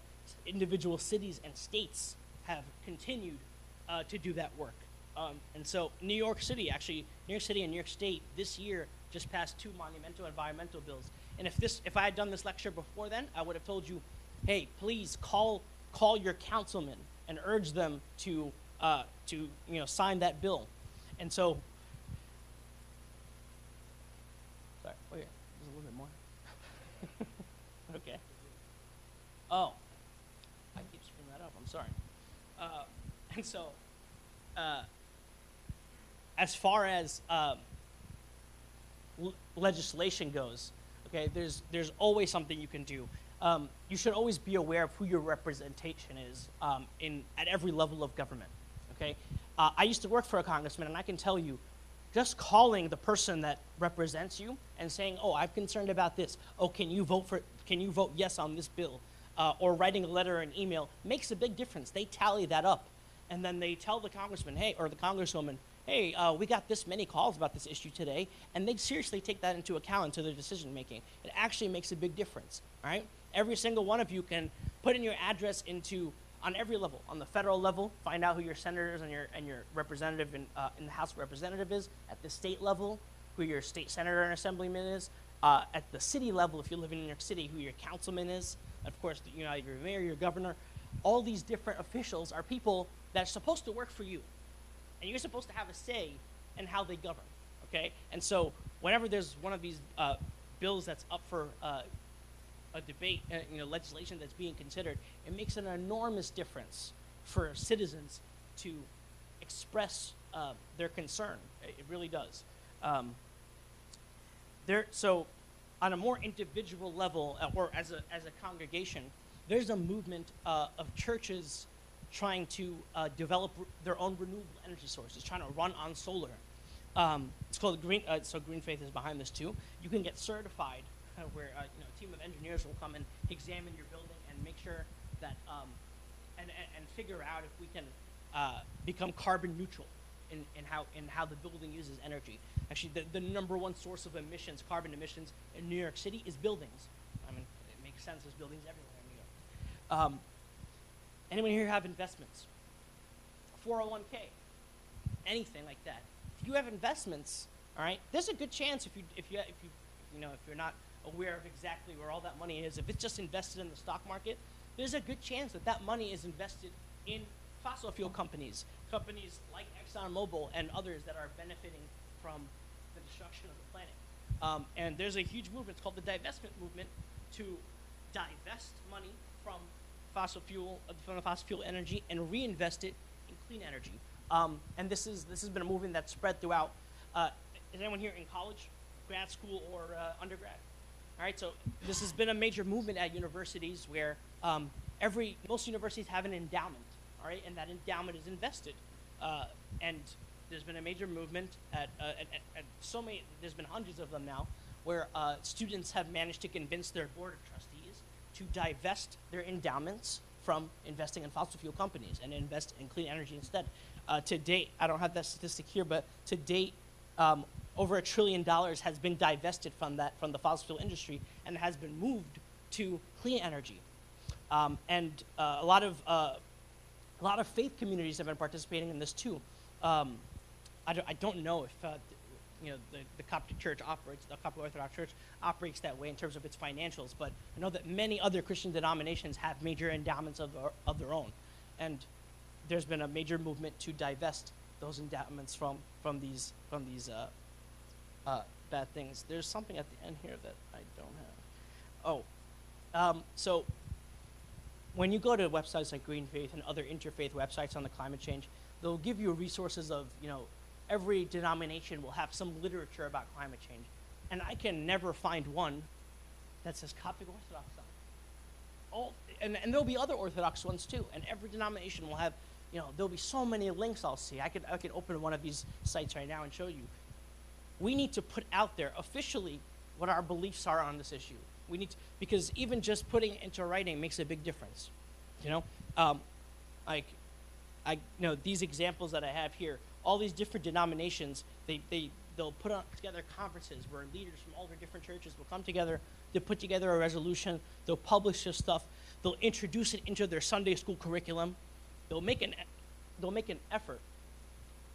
individual cities and states have continued uh, to do that work. Um, and so New York City, actually, New York City and New York State this year just passed two monumental environmental bills. And if this, if I had done this lecture before then, I would have told you, hey, please call call your councilman and urge them to uh, to you know sign that bill. And so, sorry, oh yeah, there's a little bit more. okay. Oh, I keep screwing that up. I'm sorry. Uh, and so, uh, as far as um, legislation goes, okay, there's there's always something you can do um, you should always be aware of who your representation is um, in, at every level of government. Okay? Uh, I used to work for a congressman, and I can tell you, just calling the person that represents you and saying, "Oh, I'm concerned about this. Oh, can you vote for? Can you vote yes on this bill?" Uh, or writing a letter or an email makes a big difference. They tally that up, and then they tell the congressman, "Hey," or the congresswoman, "Hey, uh, we got this many calls about this issue today," and they seriously take that into account into their decision making. It actually makes a big difference. Right, every single one of you can put in your address into on every level, on the federal level, find out who your senators and your and your representative in, uh, in the House of Representative is. At the state level, who your state senator and assemblyman is. Uh, at the city level, if you're living in New York City, who your councilman is. Of course, you know your mayor, your governor. All these different officials are people that are supposed to work for you, and you're supposed to have a say in how they govern. Okay, and so whenever there's one of these uh, bills that's up for uh, a debate, uh, you know, legislation that's being considered, it makes an enormous difference for citizens to express uh, their concern. It really does. Um, there, so, on a more individual level, uh, or as a as a congregation, there's a movement uh, of churches trying to uh, develop their own renewable energy sources, trying to run on solar. Um, it's called Green. Uh, so Green Faith is behind this too. You can get certified, uh, where you know a team of engineers will come and examine your building and make sure that um, and, and and figure out if we can uh, become carbon neutral in, in how in how the building uses energy. Actually, the, the number one source of emissions, carbon emissions in New York City, is buildings. I mean, it makes sense. There's buildings everywhere in New York. Um, anyone here have investments? 401k, anything like that. If you have investments, all right, there's a good chance if you if you if you you know if you're not aware of exactly where all that money is, if it's just invested in the stock market, there's a good chance that that money is invested in fossil fuel companies, companies like ExxonMobil and others that are benefiting from the destruction of the planet. Um, and there's a huge movement, it's called the divestment movement, to divest money from fossil fuel, uh, from fossil fuel energy and reinvest it in clean energy. Um, and this is this has been a movement that's spread throughout. Uh, is anyone here in college, grad school, or uh, undergrad? All right, so this has been a major movement at universities where um, every most universities have an endowment, all right, and that endowment is invested. Uh, and there's been a major movement at, uh, at, at, at so many. There's been hundreds of them now, where uh, students have managed to convince their board of trustees to divest their endowments from investing in fossil fuel companies and invest in clean energy instead. Uh, to date, I don't have that statistic here, but to date, um, over a trillion dollars has been divested from that from the fossil fuel industry and has been moved to clean energy. Um, and uh, a lot of uh, a lot of faith communities have been participating in this too. Um, I, don't, I don't know if uh, you know the, the Coptic Church operates, the Coptic Orthodox Church operates that way in terms of its financials, but I know that many other Christian denominations have major endowments of their, of their own, and there's been a major movement to divest those endowments from from these from these uh, uh, bad things. There's something at the end here that I don't have. Oh, um, so when you go to websites like Green Faith and other interfaith websites on the climate change, they'll give you resources of, you know, every denomination will have some literature about climate change. And I can never find one that says Coptic Orthodox on it. All, and, and there'll be other Orthodox ones too. And every denomination will have, you know, there'll be so many links I'll see. I could, I could open one of these sites right now and show you. We need to put out there officially what our beliefs are on this issue. We need to, because even just putting it into writing makes a big difference. You know, um, like I you know these examples that I have here, all these different denominations, they they they'll put together conferences where leaders from all their different churches will come together. They'll put together a resolution. They'll publish this stuff. They'll introduce it into their Sunday school curriculum. They'll make an they'll make an effort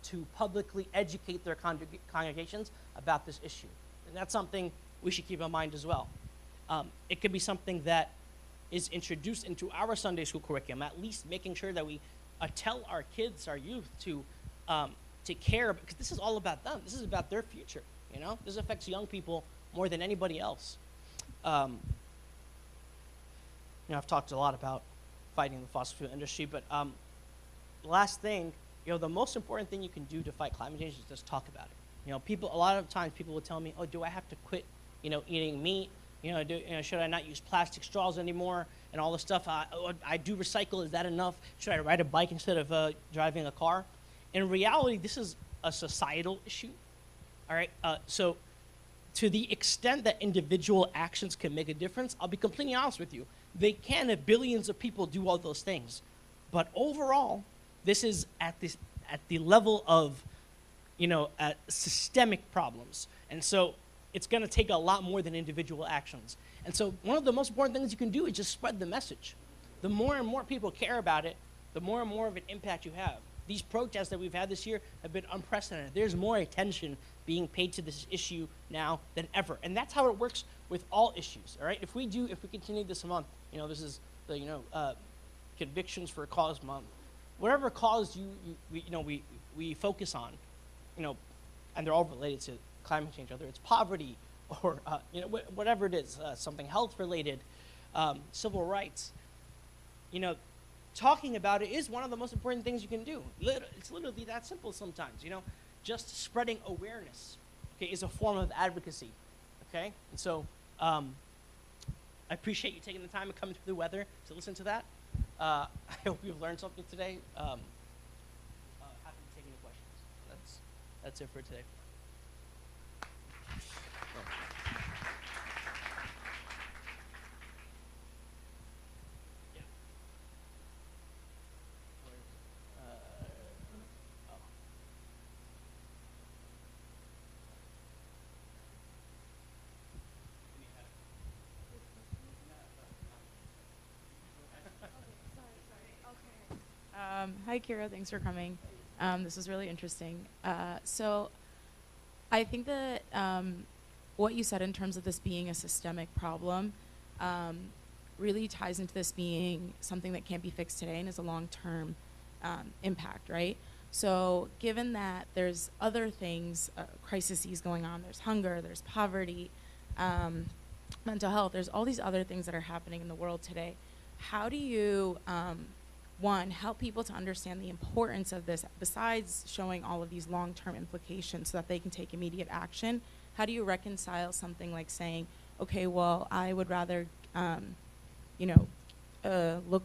to publicly educate their congreg- congregations about this issue, and that's something we should keep in mind as well. Um, it could be something that is introduced into our Sunday school curriculum, at least making sure that we uh, tell our kids, our youth, to um, to care because this is all about them. This is about their future. You know, this affects young people more than anybody else. Um, you know, I've talked a lot about fighting the fossil fuel industry, but um, last thing, you know, the most important thing you can do to fight climate change is just talk about it. You know, people a lot of times people will tell me, "Oh, do I have to quit, you know, eating meat? You know, do, you know should I not use plastic straws anymore and all this stuff? I, oh, I do recycle. Is that enough? Should I ride a bike instead of uh, driving a car?" In reality, this is a societal issue. All right. Uh, so, to the extent that individual actions can make a difference, I'll be completely honest with you. They can if billions of people do all those things. But overall, this is at this at the level of, you know, uh, systemic problems. And so, it's going to take a lot more than individual actions. And so, one of the most important things you can do is just spread the message. The more and more people care about it, the more and more of an impact you have. These protests that we've had this year have been unprecedented. There's more attention being paid to this issue now than ever, and that's how it works with all issues. All right, if we do, if we continue this month, you know, this is the you know uh, convictions for a cause month. Whatever cause you, you we, you know we we focus on, you know, and they're all related to climate change, whether it's poverty or uh, you know wh- whatever it is, uh, something health related, um, civil rights. You know, talking about it is one of the most important things you can do. It's literally that simple sometimes, you know. Just spreading awareness, okay, is a form of advocacy, okay. And so, um, I appreciate you taking the time and coming through the weather to listen to that. Uh, I hope you've learned something today. Um, uh, happy to take any questions. That's that's it for today. Yeah. Uh, oh. Um, hi, Kyro. Thanks for coming. Um, this was really interesting. Uh, so, I think that um, what you said in terms of this being a systemic problem um, really ties into this being something that can't be fixed today and is a long term um, impact, right? So, given that there's other things, uh, crises going on, there's hunger, there's poverty, um, mental health, there's all these other things that are happening in the world today. How do you, um, one, help people to understand the importance of this besides showing all of these long term implications so that they can take immediate action? How do you reconcile something like saying, okay, well, I would rather, um, you know, uh, look,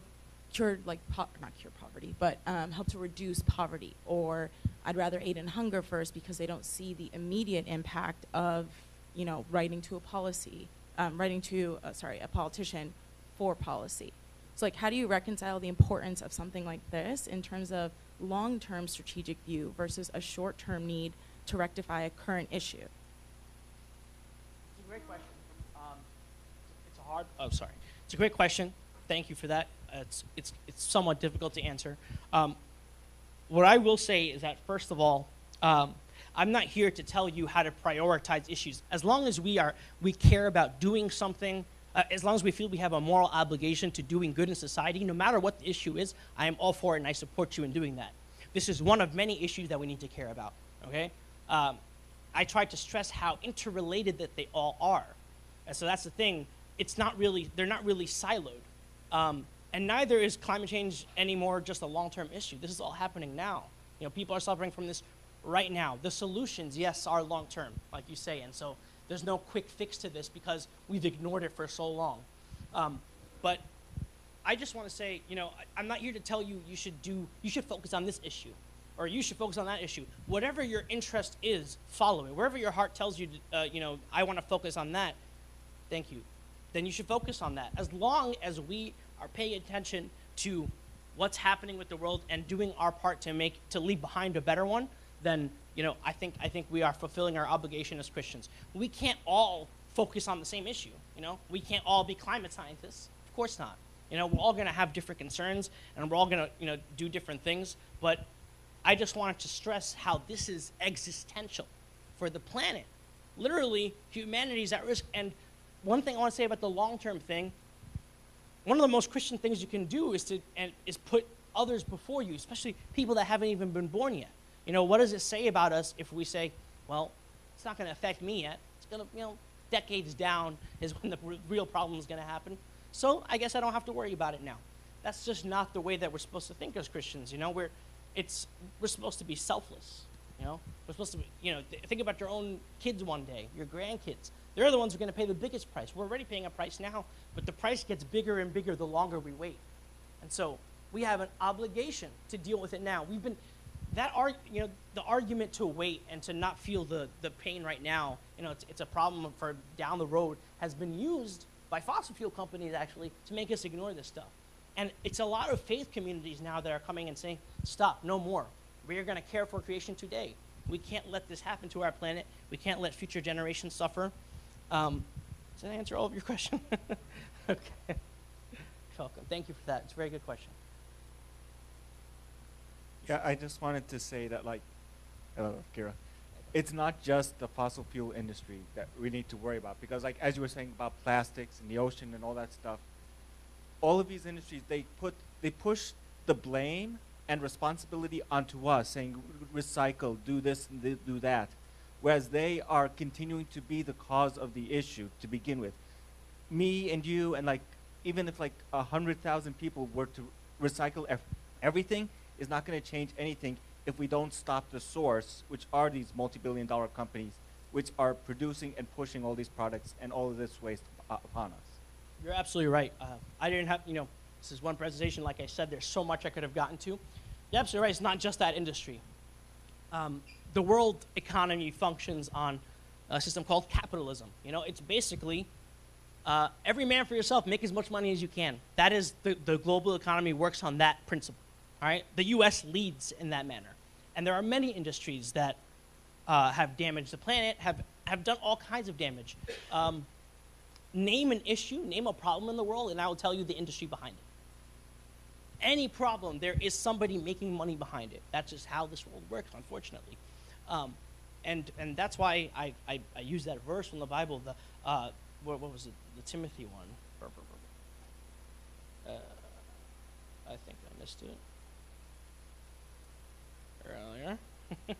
cure, like, po- not cure poverty, but um, help to reduce poverty, or I'd rather aid in hunger first because they don't see the immediate impact of, you know, writing to a policy, um, writing to, uh, sorry, a politician for policy. So, like, how do you reconcile the importance of something like this in terms of long term strategic view versus a short term need to rectify a current issue? It's a great question. Um, it's a hard. Oh, sorry. It's a great question. Thank you for that. Uh, it's it's it's somewhat difficult to answer. Um, what I will say is that first of all, um, I'm not here to tell you how to prioritize issues. As long as we are we care about doing something. Uh, as long as we feel we have a moral obligation to doing good in society, no matter what the issue is, I am all for it and I support you in doing that. This is one of many issues that we need to care about. Okay, um, I tried to stress how interrelated that they all are, and so that's the thing. It's not really they're not really siloed, um, and neither is climate change anymore just a long-term issue. This is all happening now. You know, people are suffering from this right now. The solutions, yes, are long-term, like you say, and so there's no quick fix to this because we've ignored it for so long. Um, but I just want to say, you know, I, I'm not here to tell you you should do, you should focus on this issue, or you should focus on that issue. Whatever your interest is, follow it. Wherever your heart tells you, to, uh, you know, I want to focus on that. Thank you. Then you should focus on that. As long as we are paying attention to what's happening with the world and doing our part to make to leave behind a better one, then you know I think I think we are fulfilling our obligation as Christians. We can't all focus on the same issue. You know, we can't all be climate scientists. Of course not. You know, we're all going to have different concerns and we're all going to you know do different things. But I just wanted to stress how this is existential for the planet. Literally, humanity is at risk. And one thing I want to say about the long-term thing one of the most Christian things you can do is to and is put others before you, especially people that haven't even been born yet. You know, what does it say about us if we say, well, it's not going to affect me yet. It's going to, you know, decades down is when the real problem is going to happen. So I guess I don't have to worry about it now. That's just not the way that we're supposed to think as Christians. You know, we're it's we're supposed to be selfless. You know, we're supposed to be, you know th- think about your own kids one day, your grandkids. They're the ones who are going to pay the biggest price. We're already paying a price now, but the price gets bigger and bigger the longer we wait. And so we have an obligation to deal with it now. We've been that are you know the argument to wait and to not feel the the pain right now you know it's, it's a problem for down the road has been used by fossil fuel companies actually to make us ignore this stuff. And it's a lot of faith communities now that are coming and saying stop no more. We are going to care for creation today. We can't let this happen to our planet. We can't let future generations suffer. Um, does that answer all of your question okay. Welcome. Thank you for that. It's a very good question Yeah, I just wanted to say that, like, hello, Kyro. It's not just the fossil fuel industry that we need to worry about because, like, as you were saying about plastics and the ocean and all that stuff, all of these industries they put they push the blame and responsibility onto us, saying recycle, do this, do that, whereas they are continuing to be the cause of the issue to begin with. Me and you, and like, even if like a hundred thousand people were to recycle ev- everything, is not going to change anything if we don't stop the source, which are these multi-billion dollar companies, which are producing and pushing all these products and all of this waste upon us. You're absolutely right. Uh, I didn't have, you know, this is one presentation. Like I said, there's so much I could have gotten to. You're absolutely right. It's not just that industry. Um, the world economy functions on a system called capitalism. You know, it's basically uh, every man for yourself, make as much money as you can. That is the, the global economy works on that principle. All right, the U.S. leads in that manner, and there are many industries that uh, have damaged the planet, have have done all kinds of damage. Um, name an issue, name a problem in the world, and I will tell you the industry behind it. Any problem, there is somebody making money behind it. That's just how this world works, unfortunately. Um, and and that's why I, I, I use that verse from the Bible. The uh, what, what was it? The Timothy one. Uh, I think I missed it earlier.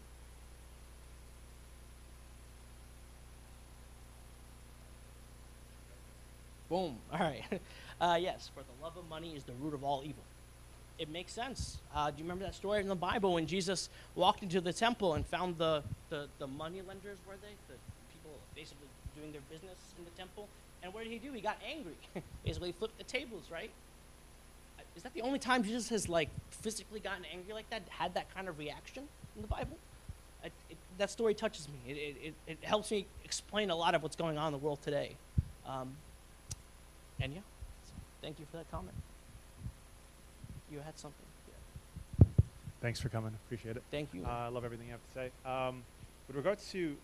Boom. All right. Uh, yes, for the love of money is the root of all evil. It makes sense. Uh, do you remember that story in the Bible when Jesus walked into the temple and found the, the, the money lenders, were they? The people basically doing their business in the temple. And what did he do? He got angry. basically flipped the tables, right? Is that the only time Jesus has like physically gotten angry like that, had that kind of reaction in the Bible? I, it, that story touches me. It, it, it, it helps me explain a lot of what's going on in the world today. Um, and yeah, so thank you for that comment. You had something. Yeah. Thanks for coming. Appreciate it. Thank you. Uh, I love everything you have to say. Um, with regards to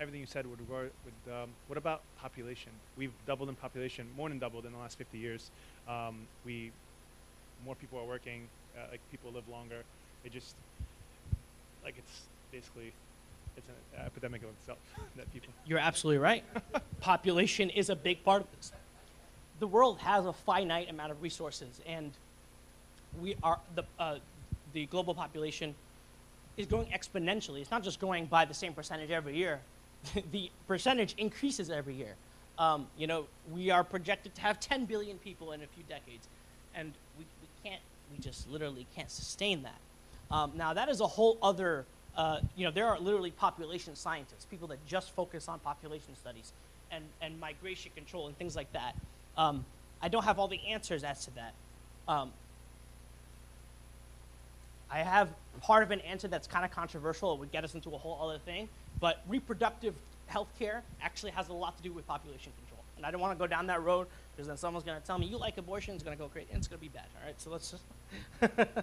everything you said, with regard, with um, what about population? We've doubled in population, more than doubled in the last 50 years. Um, we more people are working, uh, like people live longer. It just like it's basically it's an epidemic of itself that people. You're absolutely right. Population is a big part of this. The world has a finite amount of resources, and we are the uh, the global population is growing exponentially. It's not just growing by the same percentage every year. the percentage increases every year. Um, you know, we are projected to have 10 billion people in a few decades, and we, we just literally can't sustain that. Um, now, that is a whole other. Uh, you know, there are literally population scientists, people that just focus on population studies and, and migration control and things like that. Um, I don't have all the answers as to that. Um, I have part of an answer that's kind of controversial. It would get us into a whole other thing. But reproductive health care actually has a lot to do with population control. And I don't want to go down that road because then someone's going to tell me you like abortion. It's going to go crazy. And it's going to be bad. All right. So let's just.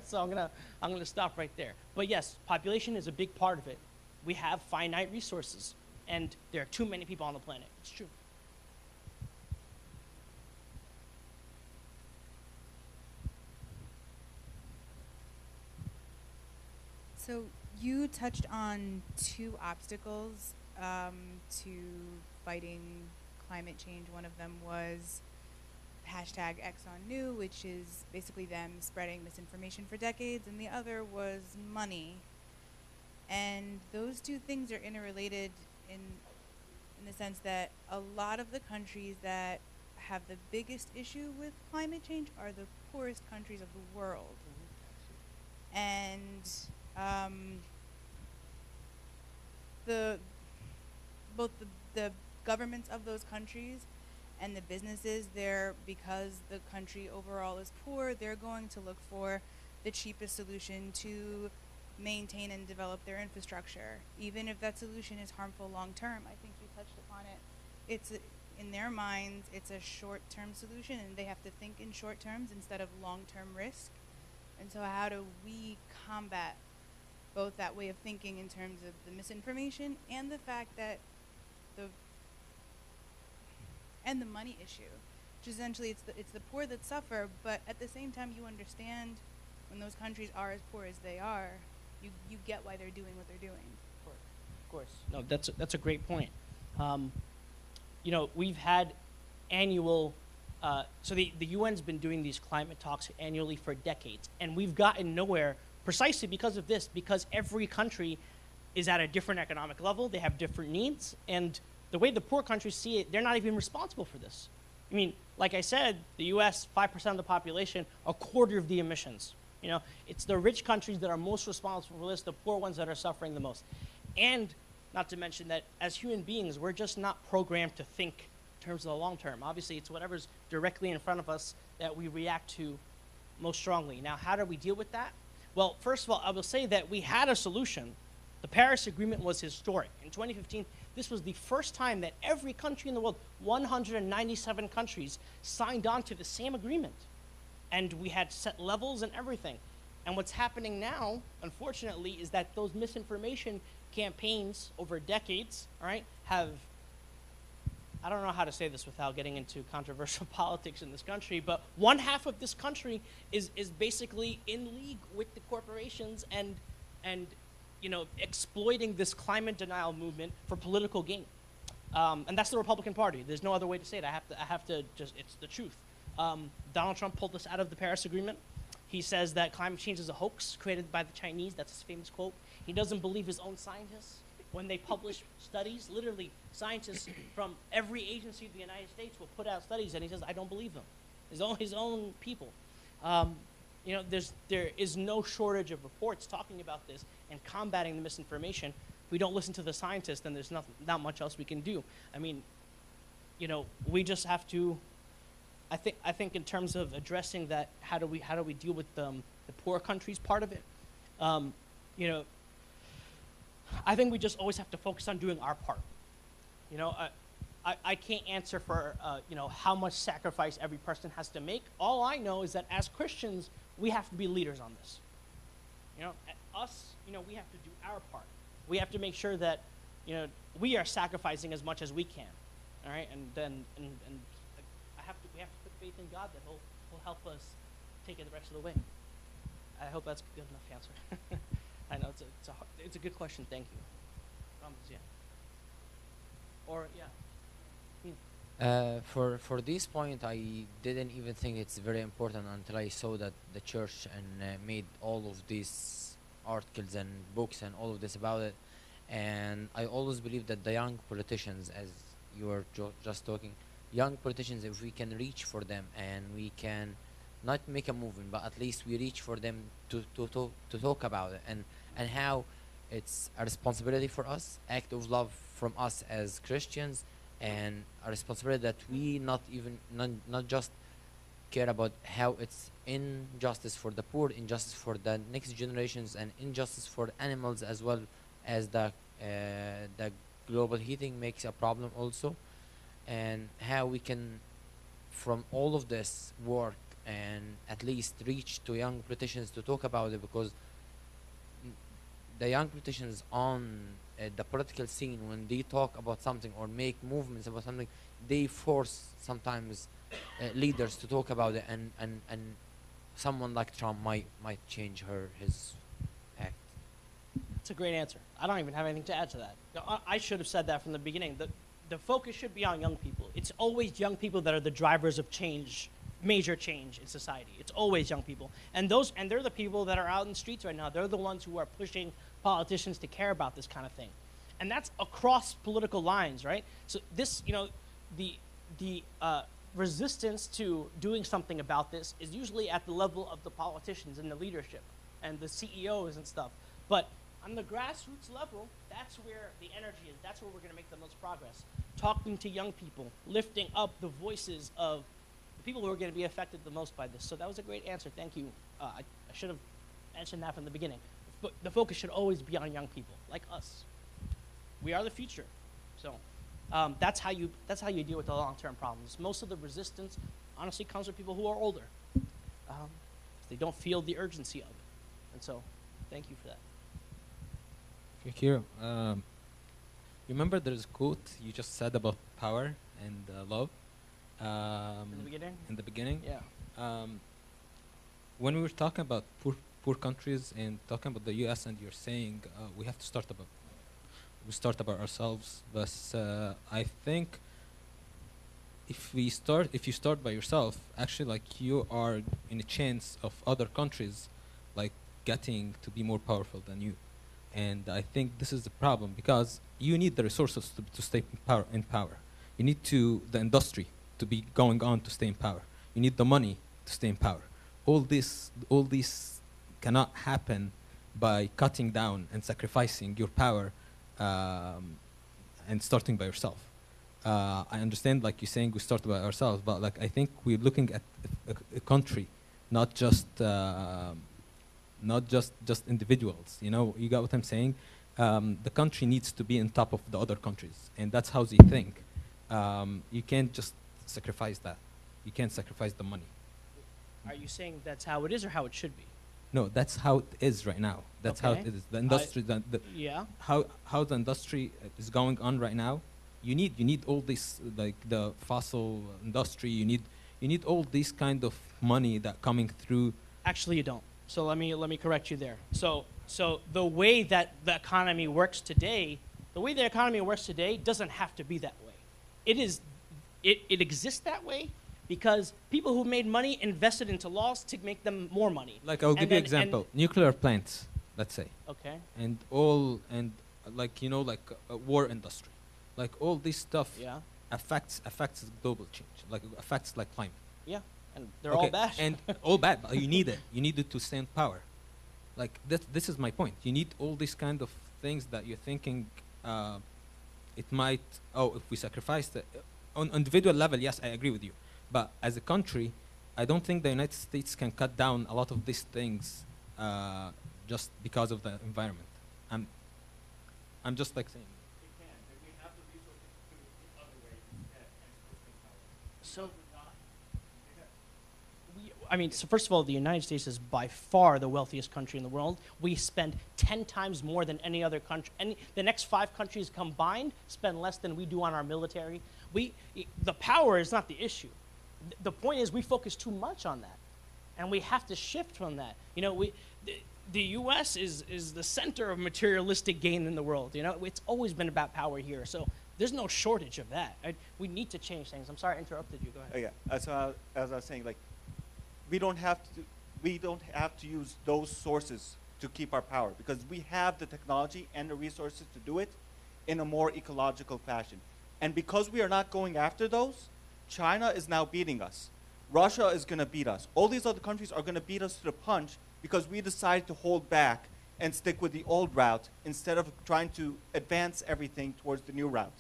so I'm gonna I'm gonna stop right there. But yes, population is a big part of it. We have finite resources, and there are too many people on the planet. It's true. So you touched on two obstacles um, to fighting climate change. One of them was hashtag Exxon Knew, which is basically them spreading misinformation for decades, and the other was money. And those two things are interrelated in in the sense that a lot of the countries that have the biggest issue with climate change are the poorest countries of the world. And um, the both the, the governments of those countries and the businesses there because the country overall is poor they're going to look for the cheapest solution to maintain and develop their infrastructure, even if that solution is harmful long term. I think you touched upon it. It's a, in their minds, it's a short term solution, and they have to think in short terms instead of long term risk. And so, how do we combat both that way of thinking in terms of the misinformation and the fact that and the money issue, which essentially it's the it's the poor that suffer, but at the same time you understand when those countries are as poor as they are, you you get why they're doing what they're doing. Of course. No, that's a, that's a great point. Um, you know, we've had annual. Uh, so the the UN's been doing these climate talks annually for decades, and we've gotten nowhere precisely because of this. Because every country is at a different economic level, they have different needs, and the way the poor countries see it, they're not even responsible for this. I mean, like I said, the U.S. five percent of the population, a quarter of the emissions. You know, it's the rich countries that are most responsible for this, the poor ones that are suffering the most. And not to mention that as human beings, we're just not programmed to think in terms of the long term. Obviously, it's whatever's directly in front of us that we react to most strongly. Now, how do we deal with that? Well, first of all, I will say that we had a solution. The Paris Agreement was historic. In 2015, this was the first time that every country in the world, 197 countries, signed on to the same agreement and we had set levels and everything. And what's happening now, unfortunately, is that those misinformation campaigns over decades, all right, have I don't know how to say this without getting into controversial politics in this country, but one half of this country is, is basically in league with the corporations and and you know exploiting this climate denial movement for political gain. Um, and that's the Republican Party. There's no other way to say it. I have to I have to just it's the truth. Um, Donald Trump pulled us out of the Paris Agreement. He says that climate change is a hoax created by the Chinese. That's his famous quote. He doesn't believe his own scientists when they publish studies. Literally, scientists from every agency of the United States will put out studies, and he says, "I don't believe them." His own his own people. Um, you know, there's there is no shortage of reports talking about this and combating the misinformation. If we don't listen to the scientists, then there's not not much else we can do. I mean, you know, we just have to I think I think in terms of addressing that, how do we how do we deal with um, the poor countries part of it? Um, you know, I think we just always have to focus on doing our part. You know, I, I, I can't answer for uh, you know how much sacrifice every person has to make. All I know is that as Christians, we have to be leaders on this. You know, us, you know, we have to do our part. We have to make sure that you know we are sacrificing as much as we can. All right, and then and, and have to we have to put faith in God that He'll He'll help us take it the rest of the way. I hope that's good enough answer. I know it's a it's a it's a good question. Thank you. Um, yeah. Or yeah. Uh, for for this point, I didn't even think it's very important until I saw that the church and uh, made all of these articles and books and all of this about it. And I always believe that the young politicians, as you were just talking, young politicians, if we can reach for them and we can not make a movement, but at least we reach for them to, to, to, to talk about it and, and how it's a responsibility for us, act of love from us as Christians, and a responsibility that we not even not, not just care about how it's injustice for the poor, injustice for the next generations, and injustice for animals as well as the uh, the global heating makes a problem also. And how we can from all of this work and at least reach to young politicians to talk about it because the young politicians on uh, the political scene when they talk about something or make movements about something they force sometimes uh, leaders to talk about it and, and, and someone like Trump might might change her his act. That's a great answer. I don't even have anything to add to that. I, I should have said that from the beginning. The, the focus should be on young people. It's always young people that are the drivers of change, major change in society. It's always young people. And those and they're the people that are out in the streets right now. They're the ones who are pushing politicians to care about this kind of thing. And that's across political lines, right? So this, you know, the the uh, resistance to doing something about this is usually at the level of the politicians and the leadership and the CEOs and stuff. But on the grassroots level, that's where the energy is. That's where we're going to make the most progress. Talking to young people, lifting up the voices of the people who are going to be affected the most by this. So that was a great answer. Thank you. Uh, I, I should have mentioned that from the beginning. Fo- the focus should always be on young people like us. We are the future. So um, that's how you that's how you deal with the long-term problems. Most of the resistance, honestly, comes from people who are older. Um, they don't feel the urgency of it, and so thank you for that. Shakira, um, you remember there's a quote you just said about power and uh, love um, In the beginning, in the beginning. yeah. Um, when we were talking about poor poor countries and talking about the U.S. and you're saying uh, we have to start about we start about ourselves, but uh, I think if we start if you start by yourself, actually like you are in a chance of other countries like getting to be more powerful than you, and I think this is the problem because you need the resources to, to stay in power in power. You need to the industry to be going on to stay in power. You need the money to stay in power. All this, all this cannot happen by cutting down and sacrificing your power um, and starting by yourself. Uh, I understand, like you're saying, we start by ourselves, but like I think we're looking at a, a, country, not just uh, not just just individuals. You know, you got what I'm saying. Um, the country needs to be on top of the other countries, and that's how they think. Um, you can't just sacrifice that. You can't sacrifice the money. Are you saying that's how it is or how it should be? No, that's how it is right now. That's how it Okay. is. The industry, the, the, Yeah. how how the industry is going on right now. You need you need all this like the fossil industry. You need you need all this kind of money that coming through. Actually, you don't. So let me let me correct you there. So so the way that the economy works today, the way the economy works today doesn't have to be that way. It is it, it exists that way because people who made money invested into laws to make them more money. Like I'll And give you an example. Nuclear plants, let's say, Okay. and all and uh, like you know like uh, war industry, like all this stuff Yeah. affects affects global change. Like affects like climate. Yeah. And they're all Okay, bad. and all bad. But you need it. You need it to stand power. Like this. This is my point. You need all these kind of things that you're thinking. Uh, it might. Oh, if we sacrifice the on individual level, yes, I agree with you. But as a country, I don't think the United States can cut down a lot of these things uh, just because of the environment. I'm. I'm just like saying. So, we, I mean, so first of all, the United States is by far the wealthiest country in the world. We spend 10 times more than any other country. Any, the next five countries combined spend less than we do on our military. We, the power is not the issue. Th- The point is we focus too much on that. And we have to shift from that. You know, we, the, the U.S. is, is the center of materialistic gain in the world. You know, it's always been about power here. So there's no shortage of that. I, we need to change things. I'm sorry I interrupted you. Go ahead. Oh, yeah. I, as I was saying, like, we don't have to, we don't have to use those sources to keep our power because we have the technology and the resources to do it in a more ecological fashion. And because we are not going after those, China is now beating us. Russia is going to beat us. All these other countries are going to beat us to the punch because we decided to hold back and stick with the old route instead of trying to advance everything towards the new route.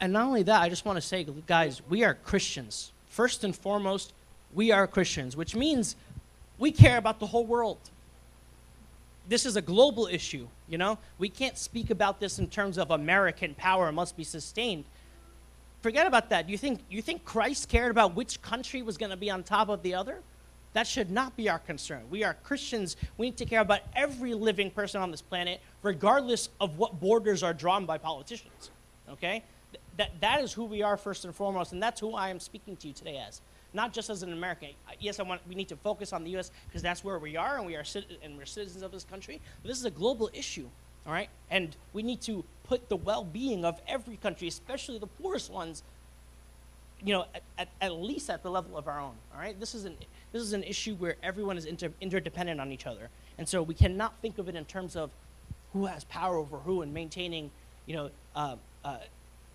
And not only that, I just want to say, guys, we are Christians. First and foremost, we are Christians, which means we care about the whole world. This is a global issue, you know? We can't speak about this in terms of American power must be sustained. Forget about that. You think, you think Christ cared about which country was going to be on top of the other? That should not be our concern. We are Christians. We need to care about every living person on this planet, regardless of what borders are drawn by politicians. Okay? Th- That, that is who we are first and foremost, and that's who I am speaking to you today as. Not just as an American. Yes, I want, we need to focus on the U.S. because that's where we are, and we are and we're citizens of this country. But this is a global issue, all right? And we need to put the well-being of every country, especially the poorest ones, you know, at, at, at least at the level of our own. All right, this is an this is an issue where everyone is inter, interdependent on each other, and so we cannot think of it in terms of who has power over who and maintaining, you know, uh, uh,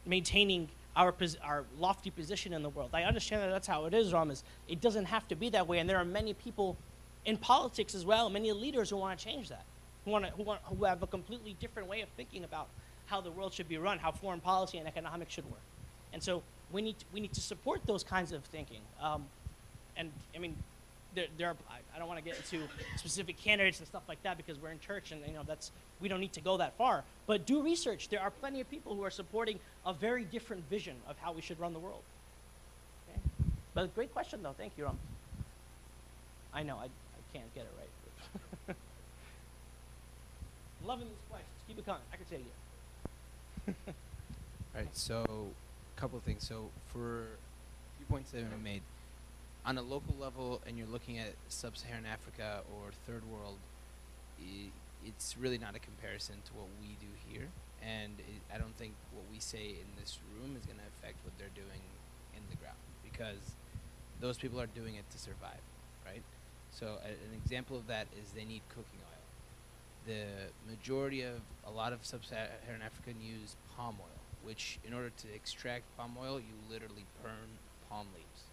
maintaining our pos- our lofty position in the world. I understand that that's how it is, Ramas. It doesn't have to be that way, and there are many people in politics as well, many leaders who want to change that, who want who want who have a completely different way of thinking about how the world should be run, how foreign policy and economics should work. And so we need to, we need to support those kinds of thinking. Um, and I mean, there, there are, I, I don't want to get into specific candidates and stuff like that because we're in church and you know that's we don't need to go that far. But do research. There are plenty of people who are supporting a very different vision of how we should run the world. Okay? But a great question though. Thank you, Ram. I know I, I can't get it right. Loving these questions. Keep it coming. I can say it. All right, so a couple of things. So for a few points that have been made, on a local level, and you're looking at sub-Saharan Africa or third world, it's really not a comparison to what we do here. And I don't think what we say in this room is going to affect what they're doing in the ground because those people are doing it to survive, right? So a, an example of that is they need cooking oil. The majority of a lot of sub-Saharan African use palm oil, which in order to extract palm oil, you literally burn palm leaves,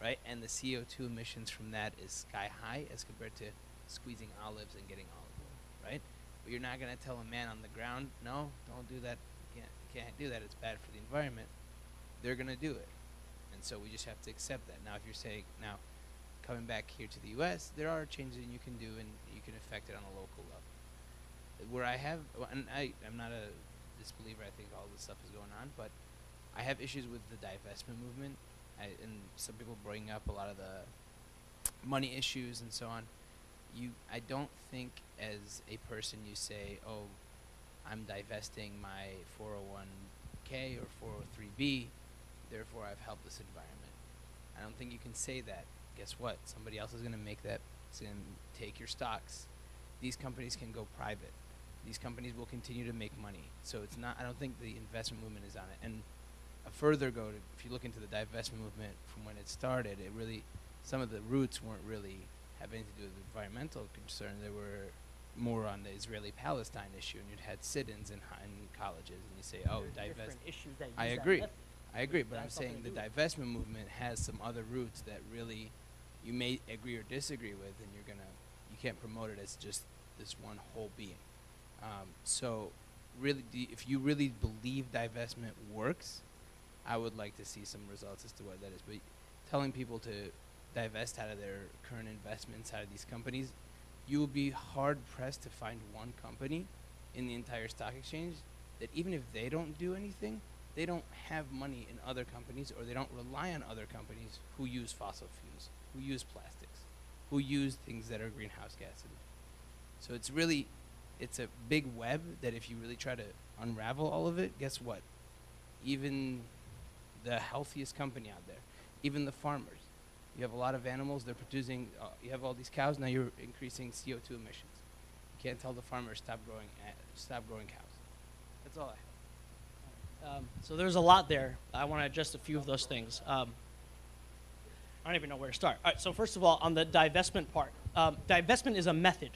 right? And the CO2 emissions from that is sky high as compared to squeezing olives and getting olive oil, right? But you're not gonna tell a man on the ground, no, don't do that. You can't, you can't do that. It's bad for the environment. They're gonna do it, and so we just have to accept that. Now, if you're saying now, coming back here to the U.S., there are changes you can do, and you can affect it on a local level. Where I have, and I, I'm not a disbeliever. I think all this stuff is going on, but I have issues with the divestment movement, I, and some people bring up a lot of the money issues and so on. You, I don't think as a person you say, "Oh, I'm divesting my 401k or 403b, therefore I've helped this environment." I don't think you can say that. Guess what? Somebody else is going to make that. It's going to take your stocks. These companies can go private. These companies will continue to make money. So it's not. I don't think the investment movement is on it. And a further go to, if you look into the divestment movement from when it started, it really, some of the roots weren't really have anything to do with environmental concern. They were more on the Israeli-Palestine issue, and you'd had sit-ins in, in colleges, and you say, "Oh, There are divest." issues that I use that agree. I agree, but I'm saying the divestment movement has some other roots that really you may agree or disagree with, and you're gonna you can't promote it as just this one whole being. Um, so, really, if you really believe divestment works, I would like to see some results as to what that is. But telling people to divest out of their current investments out of these companies, you will be hard pressed to find one company in the entire stock exchange that even if they don't do anything, they don't have money in other companies or they don't rely on other companies who use fossil fuels, who use plastics, who use things that are greenhouse gas emitting. So it's really it's a big web that if you really try to unravel all of it, guess what? Even the healthiest company out there, even the farmers, you have a lot of animals. They're producing. Uh, you have all these cows. Now you're increasing CO2 emissions. You can't tell the farmers stop growing. a stop growing cows. That's all I have. Um, so there's a lot there. I want to address a few of those things. Um, I don't even know where to start. All right. So first of all, on the divestment part, um, divestment is a method.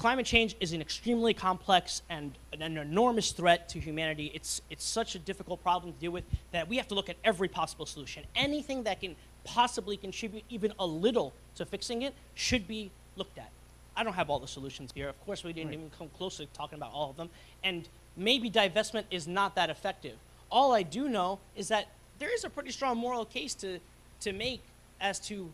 Climate change is an extremely complex and an, enormous threat to humanity. It's it's such a difficult problem to deal with that we have to look at every possible solution. Anything that can possibly contribute even a little to fixing it should be looked at. I don't have all the solutions here. Of course, we didn't Right. even come close to talking about all of them. And maybe divestment is not that effective. All I do know is that there is a pretty strong moral case to, to make as to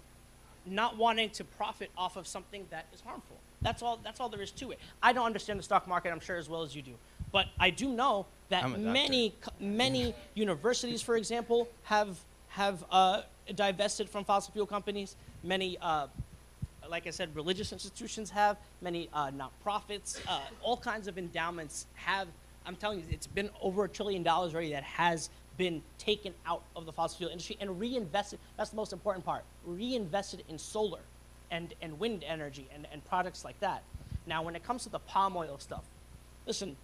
not wanting to profit off of something that is harmful. That's all, that's all there is to it. I don't understand the stock market, I'm sure, as well as you do. But I do know that I'm a doctor. many, many universities, for example, have, have uh, divested from fossil fuel companies. Many uh, like I said, religious institutions have, many uh, nonprofits, uh, all kinds of endowments have. I'm telling you, it's been over a trillion dollars already that has been taken out of the fossil fuel industry and reinvested. That's the most important part. Reinvested in solar and, and wind energy and, and products like that. Now, when it comes to the palm oil stuff, listen,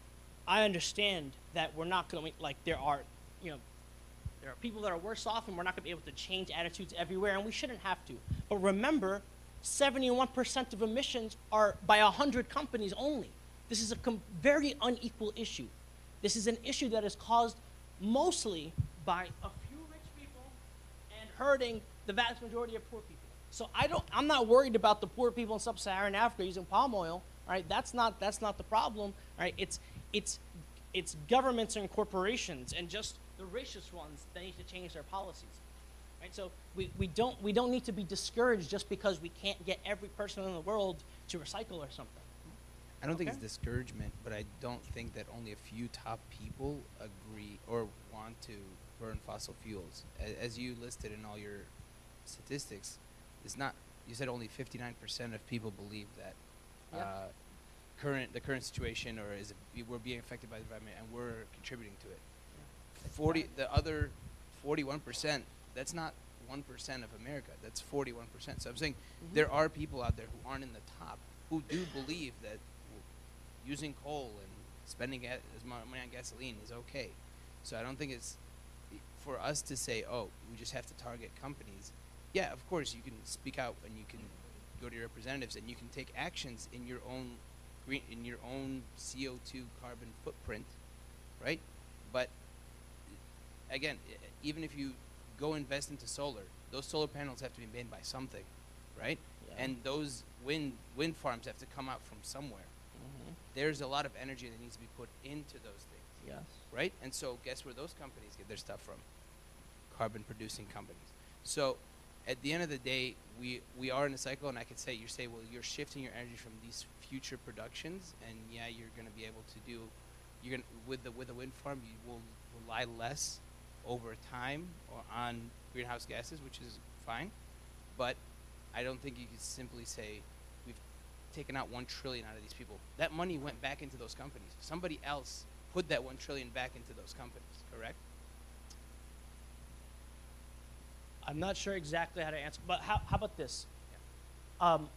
I understand that we're not going to, like, there are, you know, there are people that are worse off, and we're not going to be able to change attitudes everywhere, and we shouldn't have to. But remember, 71% of emissions are by 100 companies only. This is a very unequal issue. This is an issue that is caused mostly by a few rich people and hurting the vast majority of poor people. So I don't, I'm not worried about the poor people in sub-Saharan Africa using palm oil. Right? That's not that's not the problem. Right? It's it's it's governments and corporations and just the racist ones that need to change their policies. Right? So we, we don't we don't need to be discouraged just because we can't get every person in the world to recycle or something. I don't think it's discouragement, but I don't think that only a few top people agree or want to burn fossil fuels. A- As you listed in all your statistics, it's not. You said only 59% of people believe that Yep. uh, current the current situation or is it, we're being affected by the environment and we're contributing to it. 40 the other 41% that's not 1% of America. That's 41%. So I'm saying Mhm. there are people out there who aren't in the top who do believe that using coal and spending ga- as mu- money on gasoline is okay. So I don't think it's for us to say, oh, we just have to target companies. Yeah, of course you can speak out and you can go to your representatives and you can take actions in your own green in your own CO2 carbon footprint, right? But again, even if you go invest into solar, those solar panels have to be made by something, right? Yeah. And those wind wind farms have to come out from somewhere. Mhm. There's a lot of energy that needs to be put into those things, Yes. right? And so, guess where those companies get their stuff from? Carbon producing companies. So, at the end of the day, we we are in a cycle, and I could say you say, well, you're shifting your energy from these future productions, and yeah, you're going to be able to do, you're going with the with a wind farm, you will rely less over time or on greenhouse gases, which is fine, but I don't think you could simply say we've taken out one trillion out of these people. That money went back into those companies. Somebody else put that one trillion back into those companies, correct? I'm not sure exactly how to answer, but how, how about this? Um,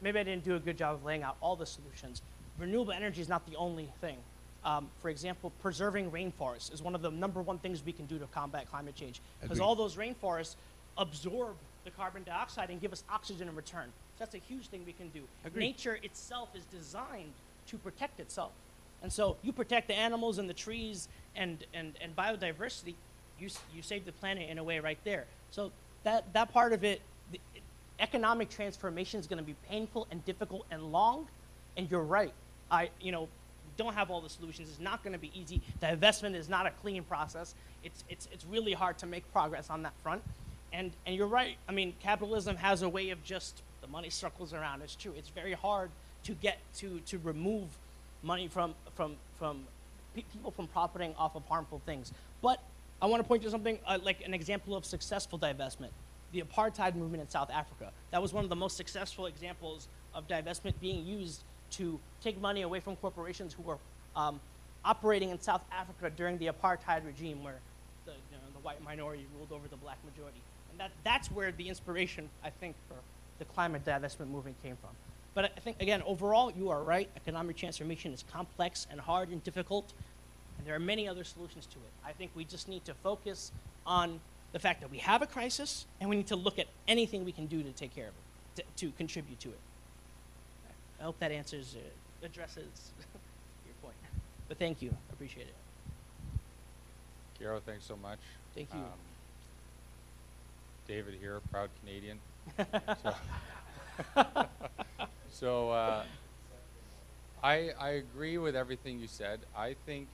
maybe I didn't do a good job of laying out all the solutions. Renewable energy is not the only thing. Um, for example, preserving rainforests is one of the number one things we can do to combat climate change. Because all those rainforests absorb the carbon dioxide and give us oxygen in return. That's a huge thing we can do. Agreed. Nature itself is designed to protect itself. And so you protect the animals and the trees and, and, and biodiversity, you, you save the planet in a way right there. So that, that part of it, the, economic transformation is going to be painful and difficult and long. And you're right. I, you know, don't have all the solutions. It's not going to be easy. The investment is not a clean process. It's, it's, it's really hard to make progress on that front. And, and you're right. I mean, capitalism has a way of just the money circles around. It's true. It's very hard to get to, to remove money from, from, from pe- people from profiting off of harmful things. But I want to point to something uh, like an example of successful divestment. The apartheid movement in South Africa. That was one of the most successful examples of divestment being used to take money away from corporations who were um, operating in South Africa during the apartheid regime, where the, you know, the white minority ruled over the black majority. And that, that's where the inspiration, I think, for the climate divestment movement came from. But I think, again, overall, you are right. Economic transformation is complex and hard and difficult, and there are many other solutions to it. I think we just need to focus on the fact that we have a crisis, and we need to look at anything we can do to take care of it, to, to contribute to it. I hope that answers, uh, addresses your point. But thank you. I appreciate it. Kyro, thanks so much. Thank you. Um, David here, proud Canadian. so so uh, I, I agree with everything you said. I think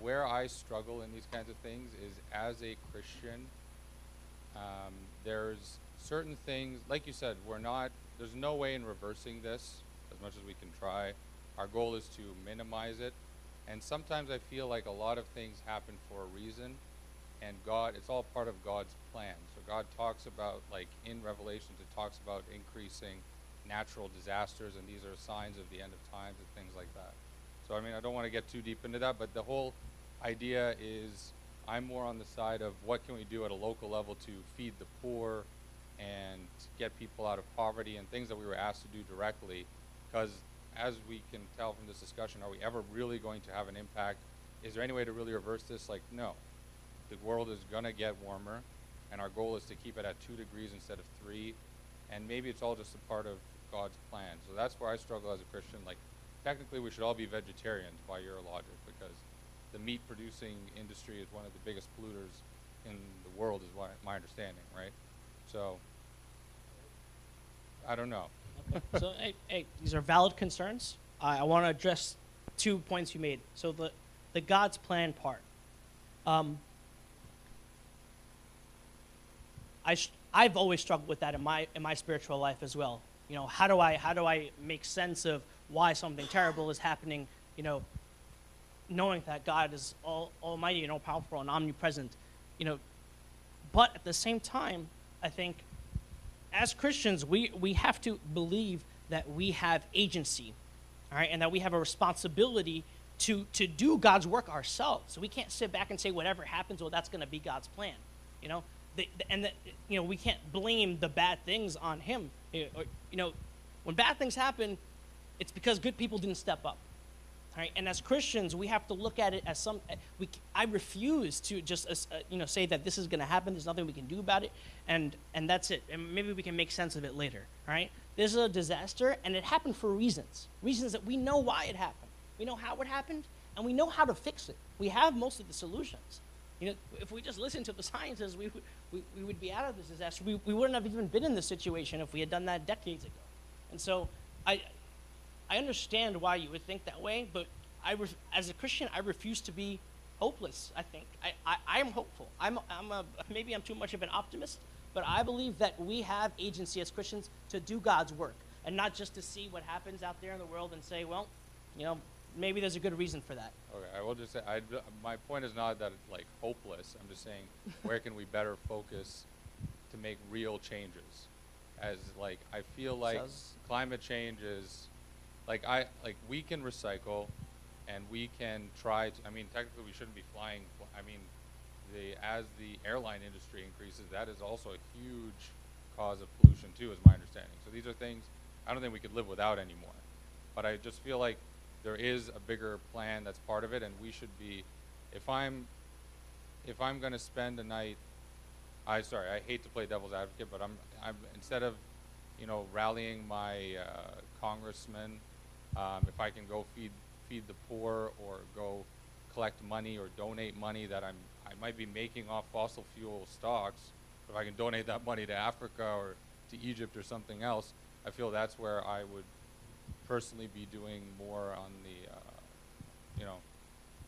where I struggle in these kinds of things is as a Christian, um, there's certain things, like you said, we're not, there's no way in reversing this as much as we can try. Our goal is to minimize it. And sometimes I feel like a lot of things happen for a reason, and God, it's all part of God's plan. So God talks about, like in Revelations, it talks about increasing natural disasters, and these are signs of the end of times and things like that. So I mean, I don't want to get too deep into that, but the whole idea is I'm more on the side of what can we do at a local level to feed the poor and get people out of poverty and things that we were asked to do directly. Because as we can tell from this discussion, are we ever really going to have an impact? Is there any way to really reverse this? Like, no. The world is going to get warmer, and our goal is to keep it at two degrees instead of three. And maybe it's all just a part of God's plan. So that's where I struggle as a Christian. Like, technically, we should all be vegetarians by your logic because the meat producing industry is one of the biggest polluters in the world, is what my understanding, right? So, I don't know. Okay. so, hey, hey, these are valid concerns. I, I want to address two points you made. So, the, the God's plan part. Um, I I've always struggled with that in my in my spiritual life as well. You know, how do I how do I make sense of why something terrible is happening? You know, knowing that God is all almighty and all powerful and omnipresent. You know, but at the same time, I think as Christians, we, we have to believe that we have agency, all right, and that we have a responsibility to, to do God's work ourselves. So we can't sit back and say, whatever happens, well, that's going to be God's plan, you know? The, the, and, the, you know, we can't blame the bad things on Him. You know, or- you know, when bad things happen, it's because good people didn't step up. All right? And as Christians, we have to look at it as some. We, I refuse to just uh, you know say that this is going to happen. There's nothing we can do about it, and and that's it. And maybe we can make sense of it later. All right? This is a disaster, and it happened for reasons. Reasons that we know why it happened. We know how it happened, and we know how to fix it. We have most of the solutions. You know, if we just listened to the scientists, we, would- we, we would be out of this disaster. We, we wouldn't have even been in this situation if we had done that decades ago. And so, I, I understand why you would think that way, but I, ref- as a Christian, I refuse to be hopeless. I think I, I, I am hopeful. I'm, I'm a, maybe I'm too much of an optimist, but I believe that we have agency as Christians to do God's work and not just to see what happens out there in the world and say, well, you know, maybe there's a good reason for that. Okay, I will just say, I, my point is not that it's like hopeless. I'm just saying, where can we better focus to make real changes? As like, I feel like climate change is, like I like we can recycle, and we can try. To, I mean, technically, we shouldn't be flying. I mean, the as the airline industry increases, that is also a huge cause of pollution too, is my understanding. So these are things I don't think we could live without anymore. But I just feel like there is a bigger plan that's part of it, and we should be. If I'm, if I'm going to spend a night, I sorry, I hate to play devil's advocate, but I'm, I'm instead of, you know, rallying my uh, congressman, um, if I can go feed feed the poor or go collect money or donate money that I'm I might be making off fossil fuel stocks, if I can donate that money to Africa or to Egypt or something else, I feel that's where I would personally be doing more on the, uh, you know,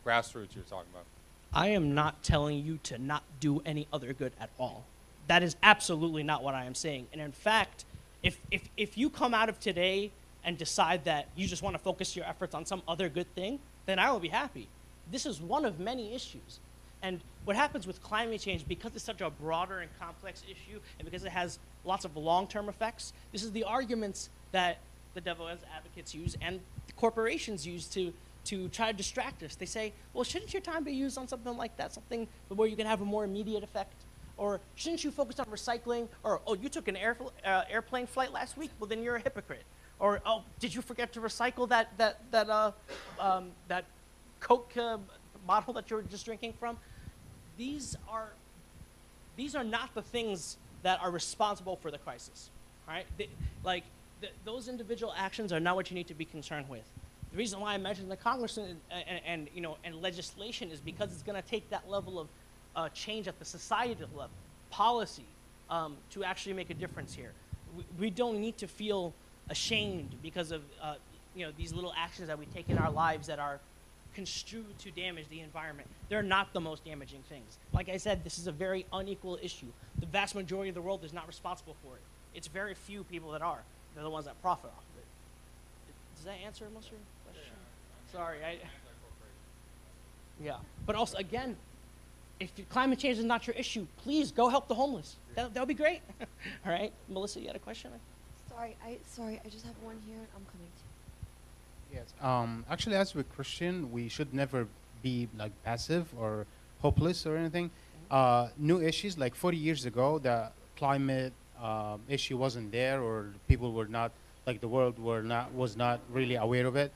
grassroots you're talking about. I am not telling you to not do any other good at all. That is absolutely not what I am saying. And in fact, if, if, if you come out of today and decide that you just want to focus your efforts on some other good thing, then I will be happy. This is one of many issues. And what happens with climate change, because it's such a broader and complex issue, and because it has lots of long term effects, this is the arguments that the devil's advocates use and the corporations use to, to try to distract us. They say, well, shouldn't your time be used on something like that, something where you can have a more immediate effect? Or shouldn't you focus on recycling? Or, oh, you took an air, uh, airplane flight last week? Well, then you're a hypocrite. Or, oh, did you forget to recycle that, that, that, uh, um, that Coke uh, bottle that you were just drinking from? These are, these are not the things that are responsible for the crisis. Right? They, like, th- those individual actions are not what you need to be concerned with. The reason why I mentioned the Congress and, and, and you know and legislation is because it's going to take that level of uh, change at the societal level, policy, um, to actually make a difference here. We, we don't need to feel ashamed because of uh, you know these little actions that we take in our lives that are construed to damage the environment. They're not the most damaging things. Like I said, this is a very unequal issue. The vast majority of the world is not responsible for it. It's very few people that are. They're the ones that profit off of it. Does that answer most of your question? Sorry, I. Yeah, but also again, if climate change is not your issue, please go help the homeless. That that would be great. All right, Melissa, you had a question? Sorry, I sorry, I just have one here. And I'm coming to. you. Yes. Um, actually, as a Christian, we should never be like passive or hopeless or anything. Uh, new issues like 40 years ago, the climate um, issue wasn't there, or people were not like the world were not was not really aware of it.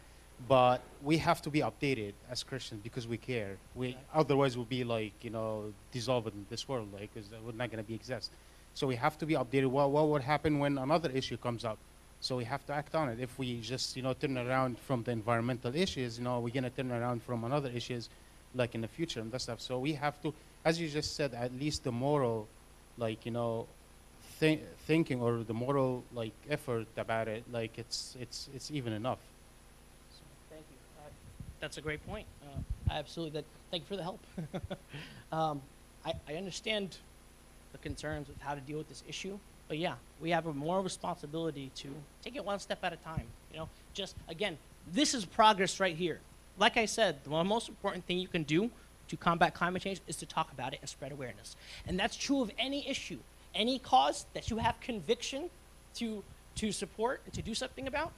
But we have to be updated as Christians because we care. We otherwise we'll be like you know dissolved in this world, like because we're not going to be exist. So we have to be updated. What what would happen when another issue comes up? So we have to act on it. If we just, you know, turn around from the environmental issues, you know, we're gonna turn around from another issues, like in the future and that stuff. So we have to, as you just said, at least the moral, like you know, thi- thinking or the moral like effort about it, like it's it's it's even enough. Thank you. Uh, that's a great point. Uh, I absolutely. That. Thank you for the help. um, I, I understand concerns with how to deal with this issue. But yeah, we have a more responsibility to take it one step at a time. You know, just again, this is progress right here. Like I said, the most important thing you can do to combat climate change is to talk about it and spread awareness. And that's true of any issue, any cause that you have conviction to to support and to do something about.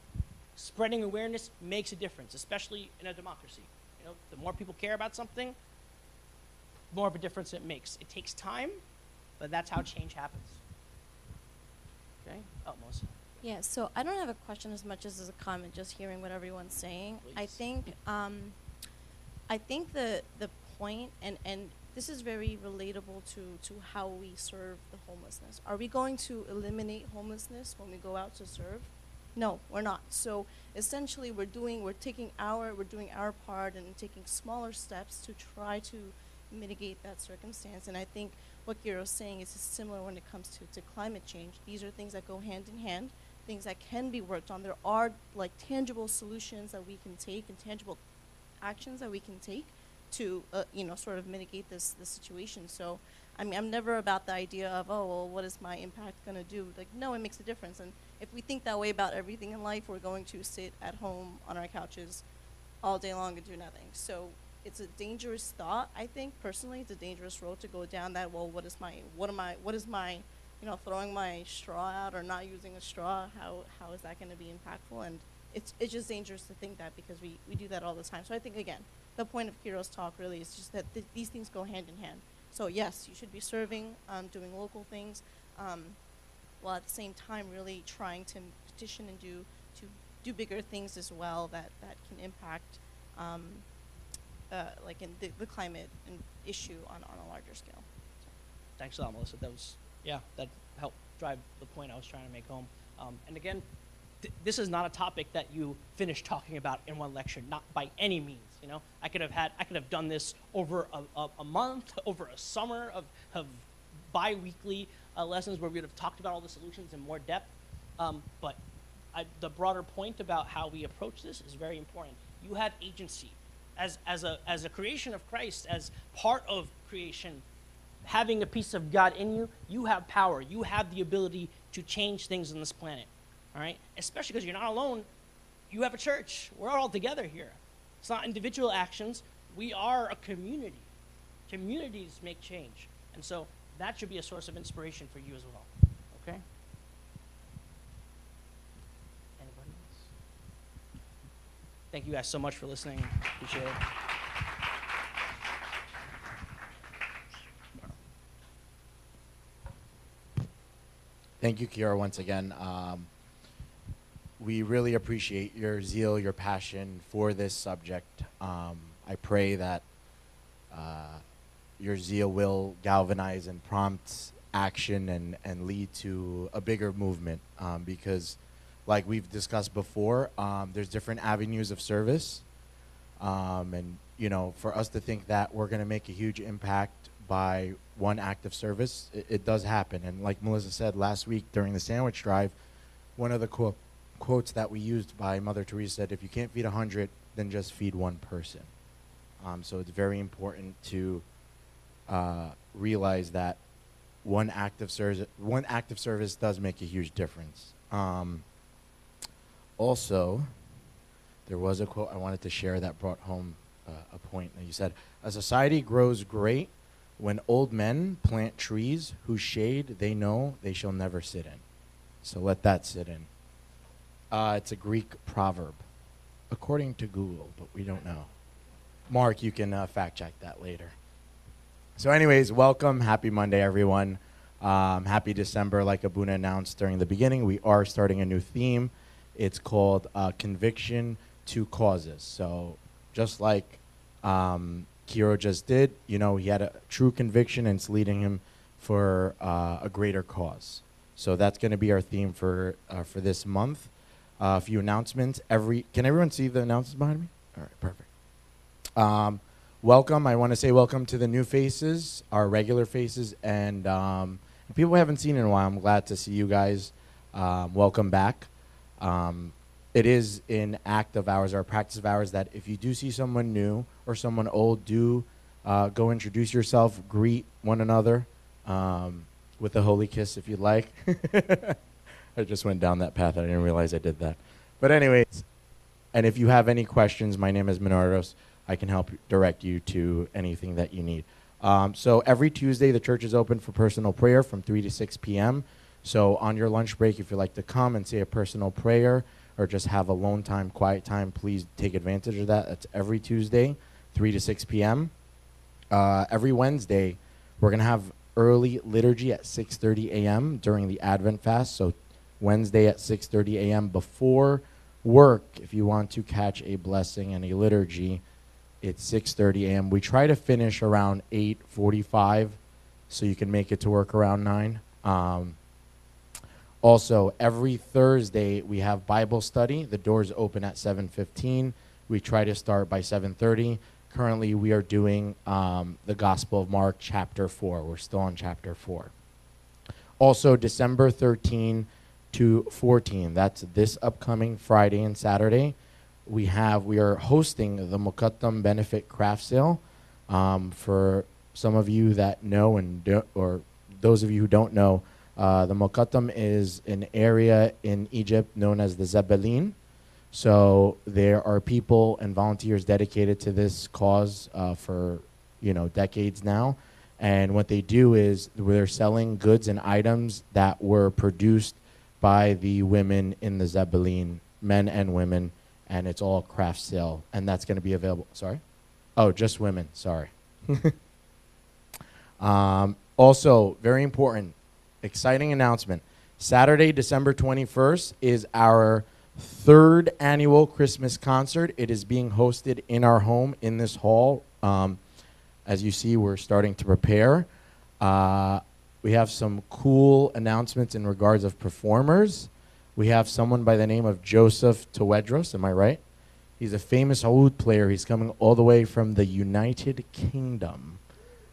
Spreading awareness makes a difference, especially in a democracy. You know, the more people care about something, the more of a difference it makes. It takes time, but that's how change happens. Okay? Oh, Melissa. Yeah, so I don't have a question as much as as a comment, just hearing what everyone's saying. I think, um, I think the the point, and and this is very relatable to to how we serve the homelessness. Are we going to eliminate homelessness when we go out to serve? No, we're not. So essentially, we're doing, we're taking our, we're doing our part and taking smaller steps to try to mitigate that circumstance. And I think what Kyro's saying is similar when it comes to, to climate change. These are things that go hand in hand, things that can be worked on. There are like tangible solutions that we can take and tangible actions that we can take to, uh, you know, sort of mitigate this, this situation. So, I mean, I'm never about the idea of, oh, well, what is my impact going to do? Like, no, it makes a difference. And if we think that way about everything in life, we're going to sit at home on our couches all day long and do nothing. So it's a dangerous thought, I think, personally. It's a dangerous road to go down that, well, what is my, what am I, what is my, you know, throwing my straw out or not using a straw, how, how is that going to be impactful? And it's, it's just dangerous to think that because we, we do that all the time. So I think, again, the point of Kyro's talk really is just that th- these things go hand in hand. So yes, you should be serving, um, doing local things, um, while at the same time really trying to petition and do to do bigger things as well that, that can impact um, uh, like in the, the climate issue on, on a larger scale. Thanks a lot, Melissa. That was, yeah, that helped drive the point I was trying to make home. Um, and again, th- this is not a topic that you finish talking about in one lecture, not by any means. You know, I could have had, I could have done this over a, a, a month, over a summer of, of bi-weekly uh, lessons where we would have talked about all the solutions in more depth. Um, but I, the broader point about how we approach this is very important. You have agency as, as, a, as a creation of Christ, as part of creation, having a piece of God in you, you have power. You have the ability to change things on this planet. All right? Especially because you're not alone. You have a church. We're all together here. It's not individual actions. We are a community. Communities make change. And so that should be a source of inspiration for you as well. Okay? Anybody else? Thank you guys so much for listening. Appreciate it. Thank you, Kiara, once again. Um, we really appreciate your zeal, your passion for this subject. Um, I pray that uh, your zeal will galvanize and prompt action and, and lead to a bigger movement um, because, like we've discussed before, um, there's different avenues of service. Um, and, you know, for us to think that we're going to make a huge impact by one act of service, it, it does happen. And like Melissa said last week during the sandwich drive, one of the quote, quotes that we used by Mother Teresa said, if you can't feed a hundred, then just feed one person. Um, so it's very important to uh, realize that one act of service, one act of service does make a huge difference. Um, also, there was a quote I wanted to share that brought home uh, a point. And you said, "A society grows great when old men plant trees whose shade they know they shall never sit in." So let that sit in. Uh, it's a Greek proverb, according to Google, but we don't know. Mark, you can uh, fact check that later. So, anyways, welcome. Happy Monday, everyone. Um, happy December. Like Abuna announced during the beginning, we are starting a new theme. It's called uh, Conviction to Causes. So, just like um, Kyro just did, you know, he had a true conviction and it's leading him for uh, a greater cause. So, that's going to be our theme for, uh, for this month. Uh, a few announcements. Every Can everyone see the announcements behind me? All right, perfect. Um, welcome. I want to say welcome to the new faces, our regular faces, and um, people we haven't seen in a while. I'm glad to see you guys. Um, welcome back. Um, it is act of ours, our practice of ours, that if you do see someone new or someone old, do uh, go introduce yourself, greet one another. Um, with a holy kiss if you'd like. I just went down that path. I didn't realize I did that. But anyways, and if you have any questions, my name is Menardos. I can help direct you to anything that you need. Um, so every Tuesday, the church is open for personal prayer from 3 to 6 p.m. So on your lunch break, if you'd like to come and say a personal prayer or just have alone time, quiet time, please take advantage of that. That's every Tuesday, 3 to 6 p.m. Uh, every Wednesday, we're going to have early liturgy at 6.30 a.m. during the Advent fast. So Wednesday at 6.30 a.m. before work, if you want to catch a blessing and a liturgy, it's 6.30 a.m. We try to finish around 8.45 so you can make it to work around 9. Um, also, every Thursday we have Bible study. The doors open at 7:15. We try to start by 7:30. Currently, we are doing um, the Gospel of Mark, chapter 4. We're still on chapter 4. Also, December 13 to 14. That's this upcoming Friday and Saturday. We have we are hosting the Mukattam Benefit Craft Sale. Um, for some of you that know and do, or those of you who don't know, uh, the Mokattam is an area in Egypt known as the Zabbaleen. So there are people and volunteers dedicated to this cause uh, for you know decades now. And what they do is they're selling goods and items that were produced by the women in the Zabbaleen, men and women, and it's all craft sale, and that's going to be available. Sorry, oh, just women. Sorry. um, also, very important exciting announcement. Saturday, December 21st is our third annual Christmas concert. It is being hosted in our home in this hall. Um, as you see, we're starting to prepare. Uh, we have some cool announcements in regards of performers. We have someone by the name of Joseph Tawadros, am I right? He's a famous oud player. He's coming all the way from the United Kingdom.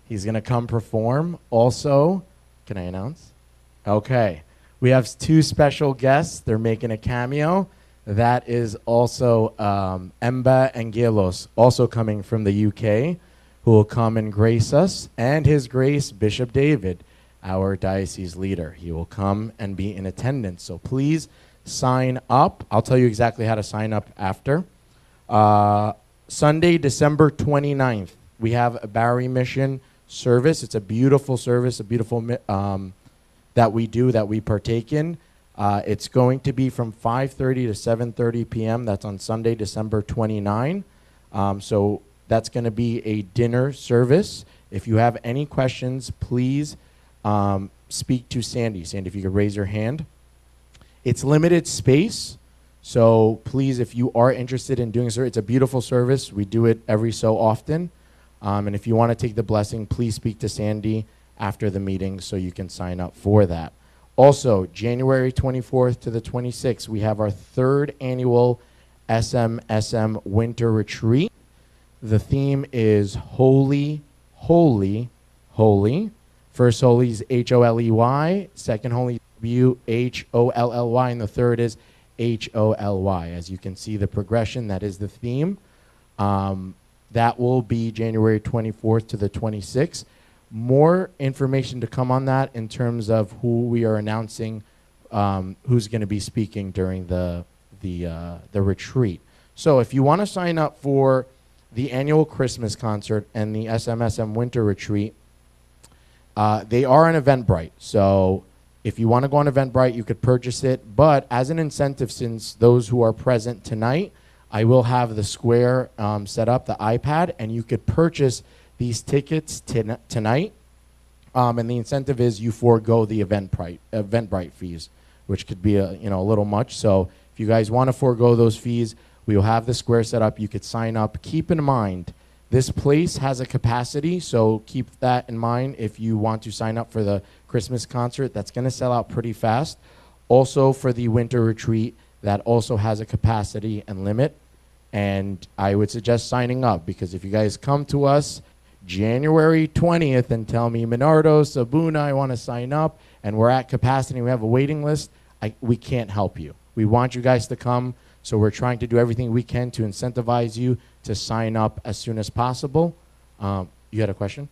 He's going to come perform. Also, can I announce? Okay. We have two special guests. They're making a cameo. That is also um, Anba Angelos, also coming from the UK, who will come and grace us, and His Grace Bishop David, our diocese leader. He will come and be in attendance. So please sign up. I'll tell you exactly how to sign up after. Uh, Sunday, December 29th, we have a Bowery Mission service. It's a beautiful service, a beautiful um, that we do, that we partake in. Uh, it's going to be from 5.30 to 7.30 p.m. That's on Sunday, December 29. Um, so that's going to be a dinner service. If you have any questions, please um, speak to Sandy. Sandy, if you could raise your hand. It's limited space. So please, if you are interested in doing so, it's a beautiful service. We do it every so often. Um, and if you want to take the blessing, please speak to Sandy after the meeting so you can sign up for that. Also, January 24th to the 26th, we have our third annual SMSM Winter Retreat. The theme is Holy, Holy, Holy. First holy is H O L E Y, second holy W H O L L Y, and the third is H O L Y. As you can see, the progression, that is the theme. Um, that will be January 24th to the 26th more information to come on that in terms of who we are announcing, um, who's going to be speaking during the the uh, the retreat. So if you want to sign up for the annual Christmas concert and the SMSM Winter Retreat, uh, they are on Eventbrite. So if you want to go on Eventbrite, you could purchase it. But as an incentive, since those who are present tonight, I will have the Square um, set up, the iPad, and you could purchase these tickets tonight, um, and the incentive is you forego the Eventbrite Eventbrite fees, which could be a you know a little much. So if you guys want to forego those fees, we will have the square set up. You could sign up. Keep in mind, this place has a capacity, so keep that in mind if you want to sign up for the Christmas concert. That's going to sell out pretty fast. Also for the winter retreat, that also has a capacity and limit. And I would suggest signing up because if you guys come to us January 20th and tell me, Menardos, Abuna, I want to sign up, and we're at capacity, we have a waiting list, I, we can't help you. We want you guys to come, so we're trying to do everything we can to incentivize you to sign up as soon as possible. Um, you had a question?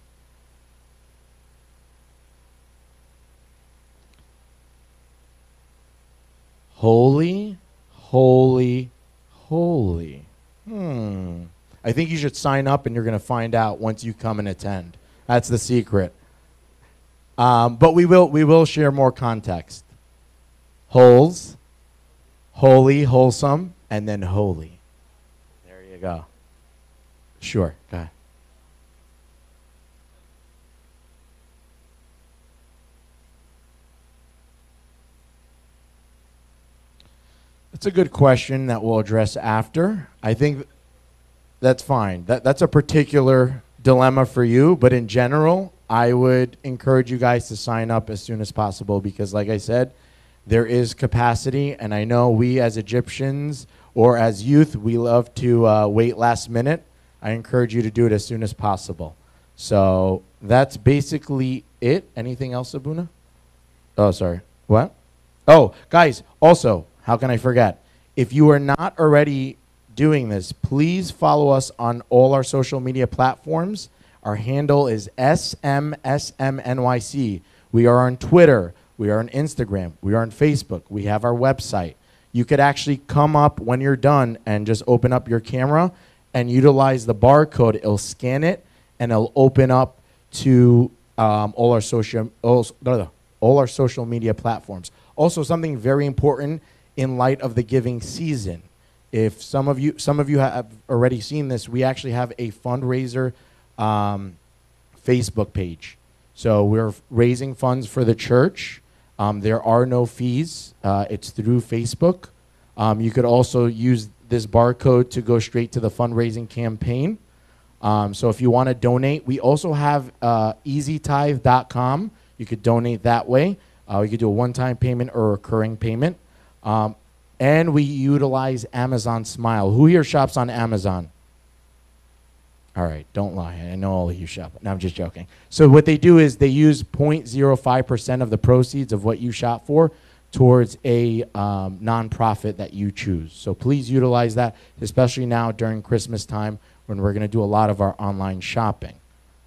Holy, holy, holy. Hmm. I think you should sign up and you're going to find out once you come and attend. That's the secret. Um, but we will we will share more context. Holes, holy, wholesome, and then holy. There you go. Sure. Go ahead. That's a good question that we'll address after. I think that's fine. That, that's a particular dilemma for you, but in general, I would encourage you guys to sign up as soon as possible because, like I said, there is capacity, and I know we as Egyptians or as youth, we love to uh, wait last minute. I encourage you to do it as soon as possible. So that's basically it. Anything else, Abuna? Oh, sorry. What? Oh, guys, also, how can I forget? If you are not already doing this, please follow us on all our social media platforms. Our handle is SMSMNYC. We are on Twitter. We are on Instagram. We are on Facebook. We have our website. You could actually come up when you're done and just open up your camera and utilize the barcode. It'll scan it and it'll open up to um, all our social all, all our social media platforms. Also, something very important in light of the giving season. If some of you some of you have already seen this, we actually have a fundraiser um, Facebook page. So we're raising funds for the church. Um, there are no fees. Uh, it's through Facebook. Um, you could also use this barcode to go straight to the fundraising campaign. Um, so if you want to donate, we also have uh, easytithe.com. You could donate that way. Uh, you could do a one-time payment or recurring payment. Um, and we utilize Amazon Smile. Who here shops on Amazon? All right, don't lie. I know all of you shop. No, I'm just joking. So what they do is they use 0.05% of the proceeds of what you shop for towards a um, nonprofit that you choose. So please utilize that, especially now during Christmas time when we're going to do a lot of our online shopping.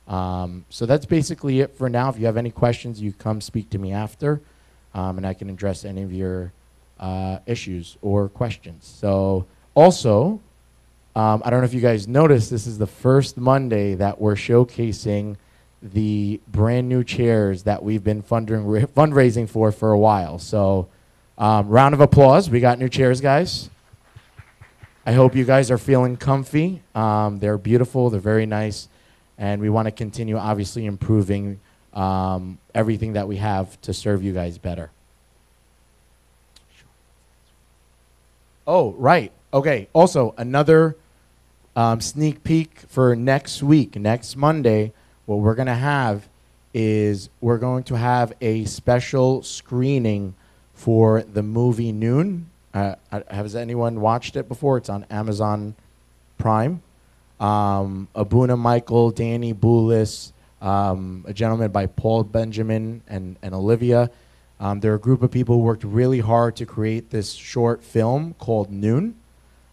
Um, so that's basically it for now. If you have any questions, you come speak to me after, um, and I can address any of your uh, issues or questions. So also, um, I don't know if you guys noticed, this is the first Monday that we're showcasing the brand new chairs that we've been funding, fundraising for for a while. So, um, round of applause. We got new chairs, guys. I hope you guys are feeling comfy. Um, they're beautiful, they're very nice, and we want to continue, obviously, improving um, everything that we have to serve you guys better. Oh, right. Okay. Also, another um, sneak peek for next week, next Monday. What we're going to have is we're going to have a special screening for the movie Noon. Uh, uh has anyone watched it before? It's on Amazon Prime. Um, Abuna Michael, Danny Boulis, um, a gentleman by Paul Benjamin, and, and Olivia um, they're a group of people who worked really hard to create this short film called Noon.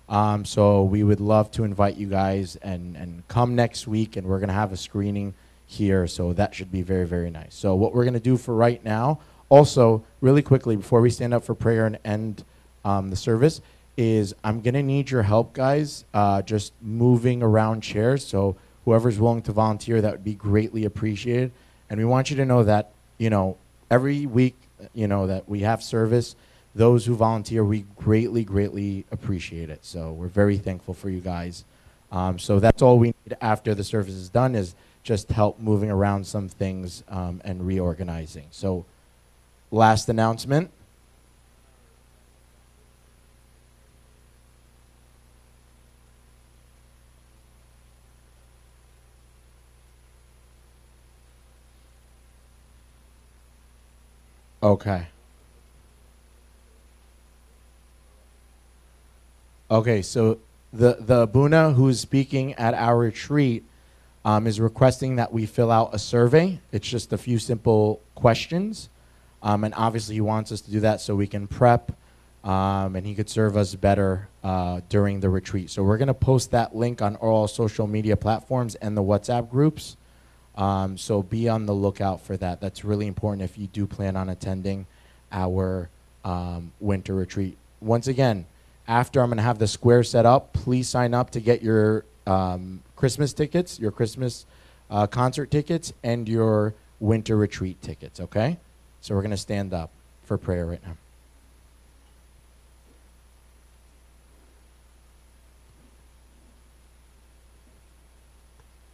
Um, so we would love to invite you guys and, and come next week, and we're going to have a screening here. So that should be very, very nice. So what we're going to do for right now, also really quickly before we stand up for prayer and end um, the service, is I'm going to need your help, guys, uh, just moving around chairs. So whoever's willing to volunteer, that would be greatly appreciated. And we want you to know that, you know, every week you know, that we have service. Those who volunteer, we greatly, greatly appreciate it. So we're very thankful for you guys. Um, so that's all we need after the service is done is just help moving around some things um, and reorganizing. So last announcement. Okay. Okay, so the the Buna who's speaking at our retreat um, is requesting that we fill out a survey. It's just a few simple questions, um, and obviously he wants us to do that so we can prep, um, and he could serve us better uh, during the retreat. So we're gonna post that link on all social media platforms and the WhatsApp groups. Um, so be on the lookout for that. That's really important if you do plan on attending our um, winter retreat. Once again, after I'm going to have the square set up, please sign up to get your um, Christmas tickets, your Christmas uh, concert tickets, and your winter retreat tickets, okay? So we're going to stand up for prayer right now.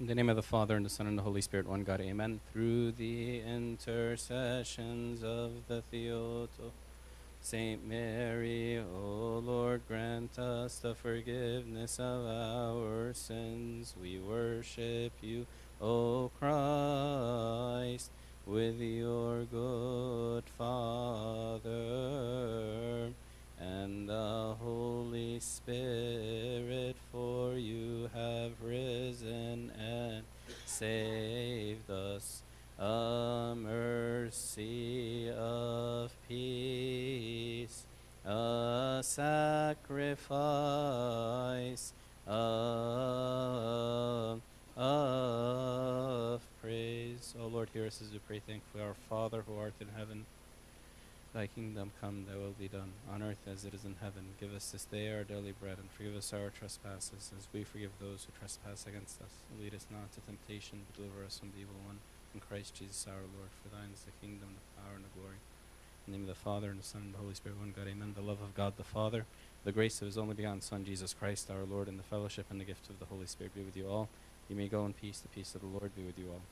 In the name of the Father, and the Son, and the Holy Spirit, one God, amen. Through the intercessions of the Theotokos, Saint Mary, O Lord, grant us the forgiveness of our sins. We worship you, O Christ, with your good Father and the Holy Spirit, for you have risen and saved us a mercy of peace, a sacrifice of, of praise. O Lord, hear us as we pray. Thankfully, our Father who art in heaven. Thy kingdom come, thy will be done, on earth as it is in heaven. Give us this day our daily bread, and forgive us our trespasses, as we forgive those who trespass against us. Lead us not to temptation, but deliver us from the evil one. In Christ Jesus our Lord, for thine is the kingdom, the power, and the glory. In the name of the Father, and the Son, and the Holy Spirit, one God, amen. The love of God the Father, the grace of his only begotten Son, Jesus Christ our Lord, and the fellowship and the gift of the Holy Spirit be with you all. You may go in peace. The peace of the Lord be with you all.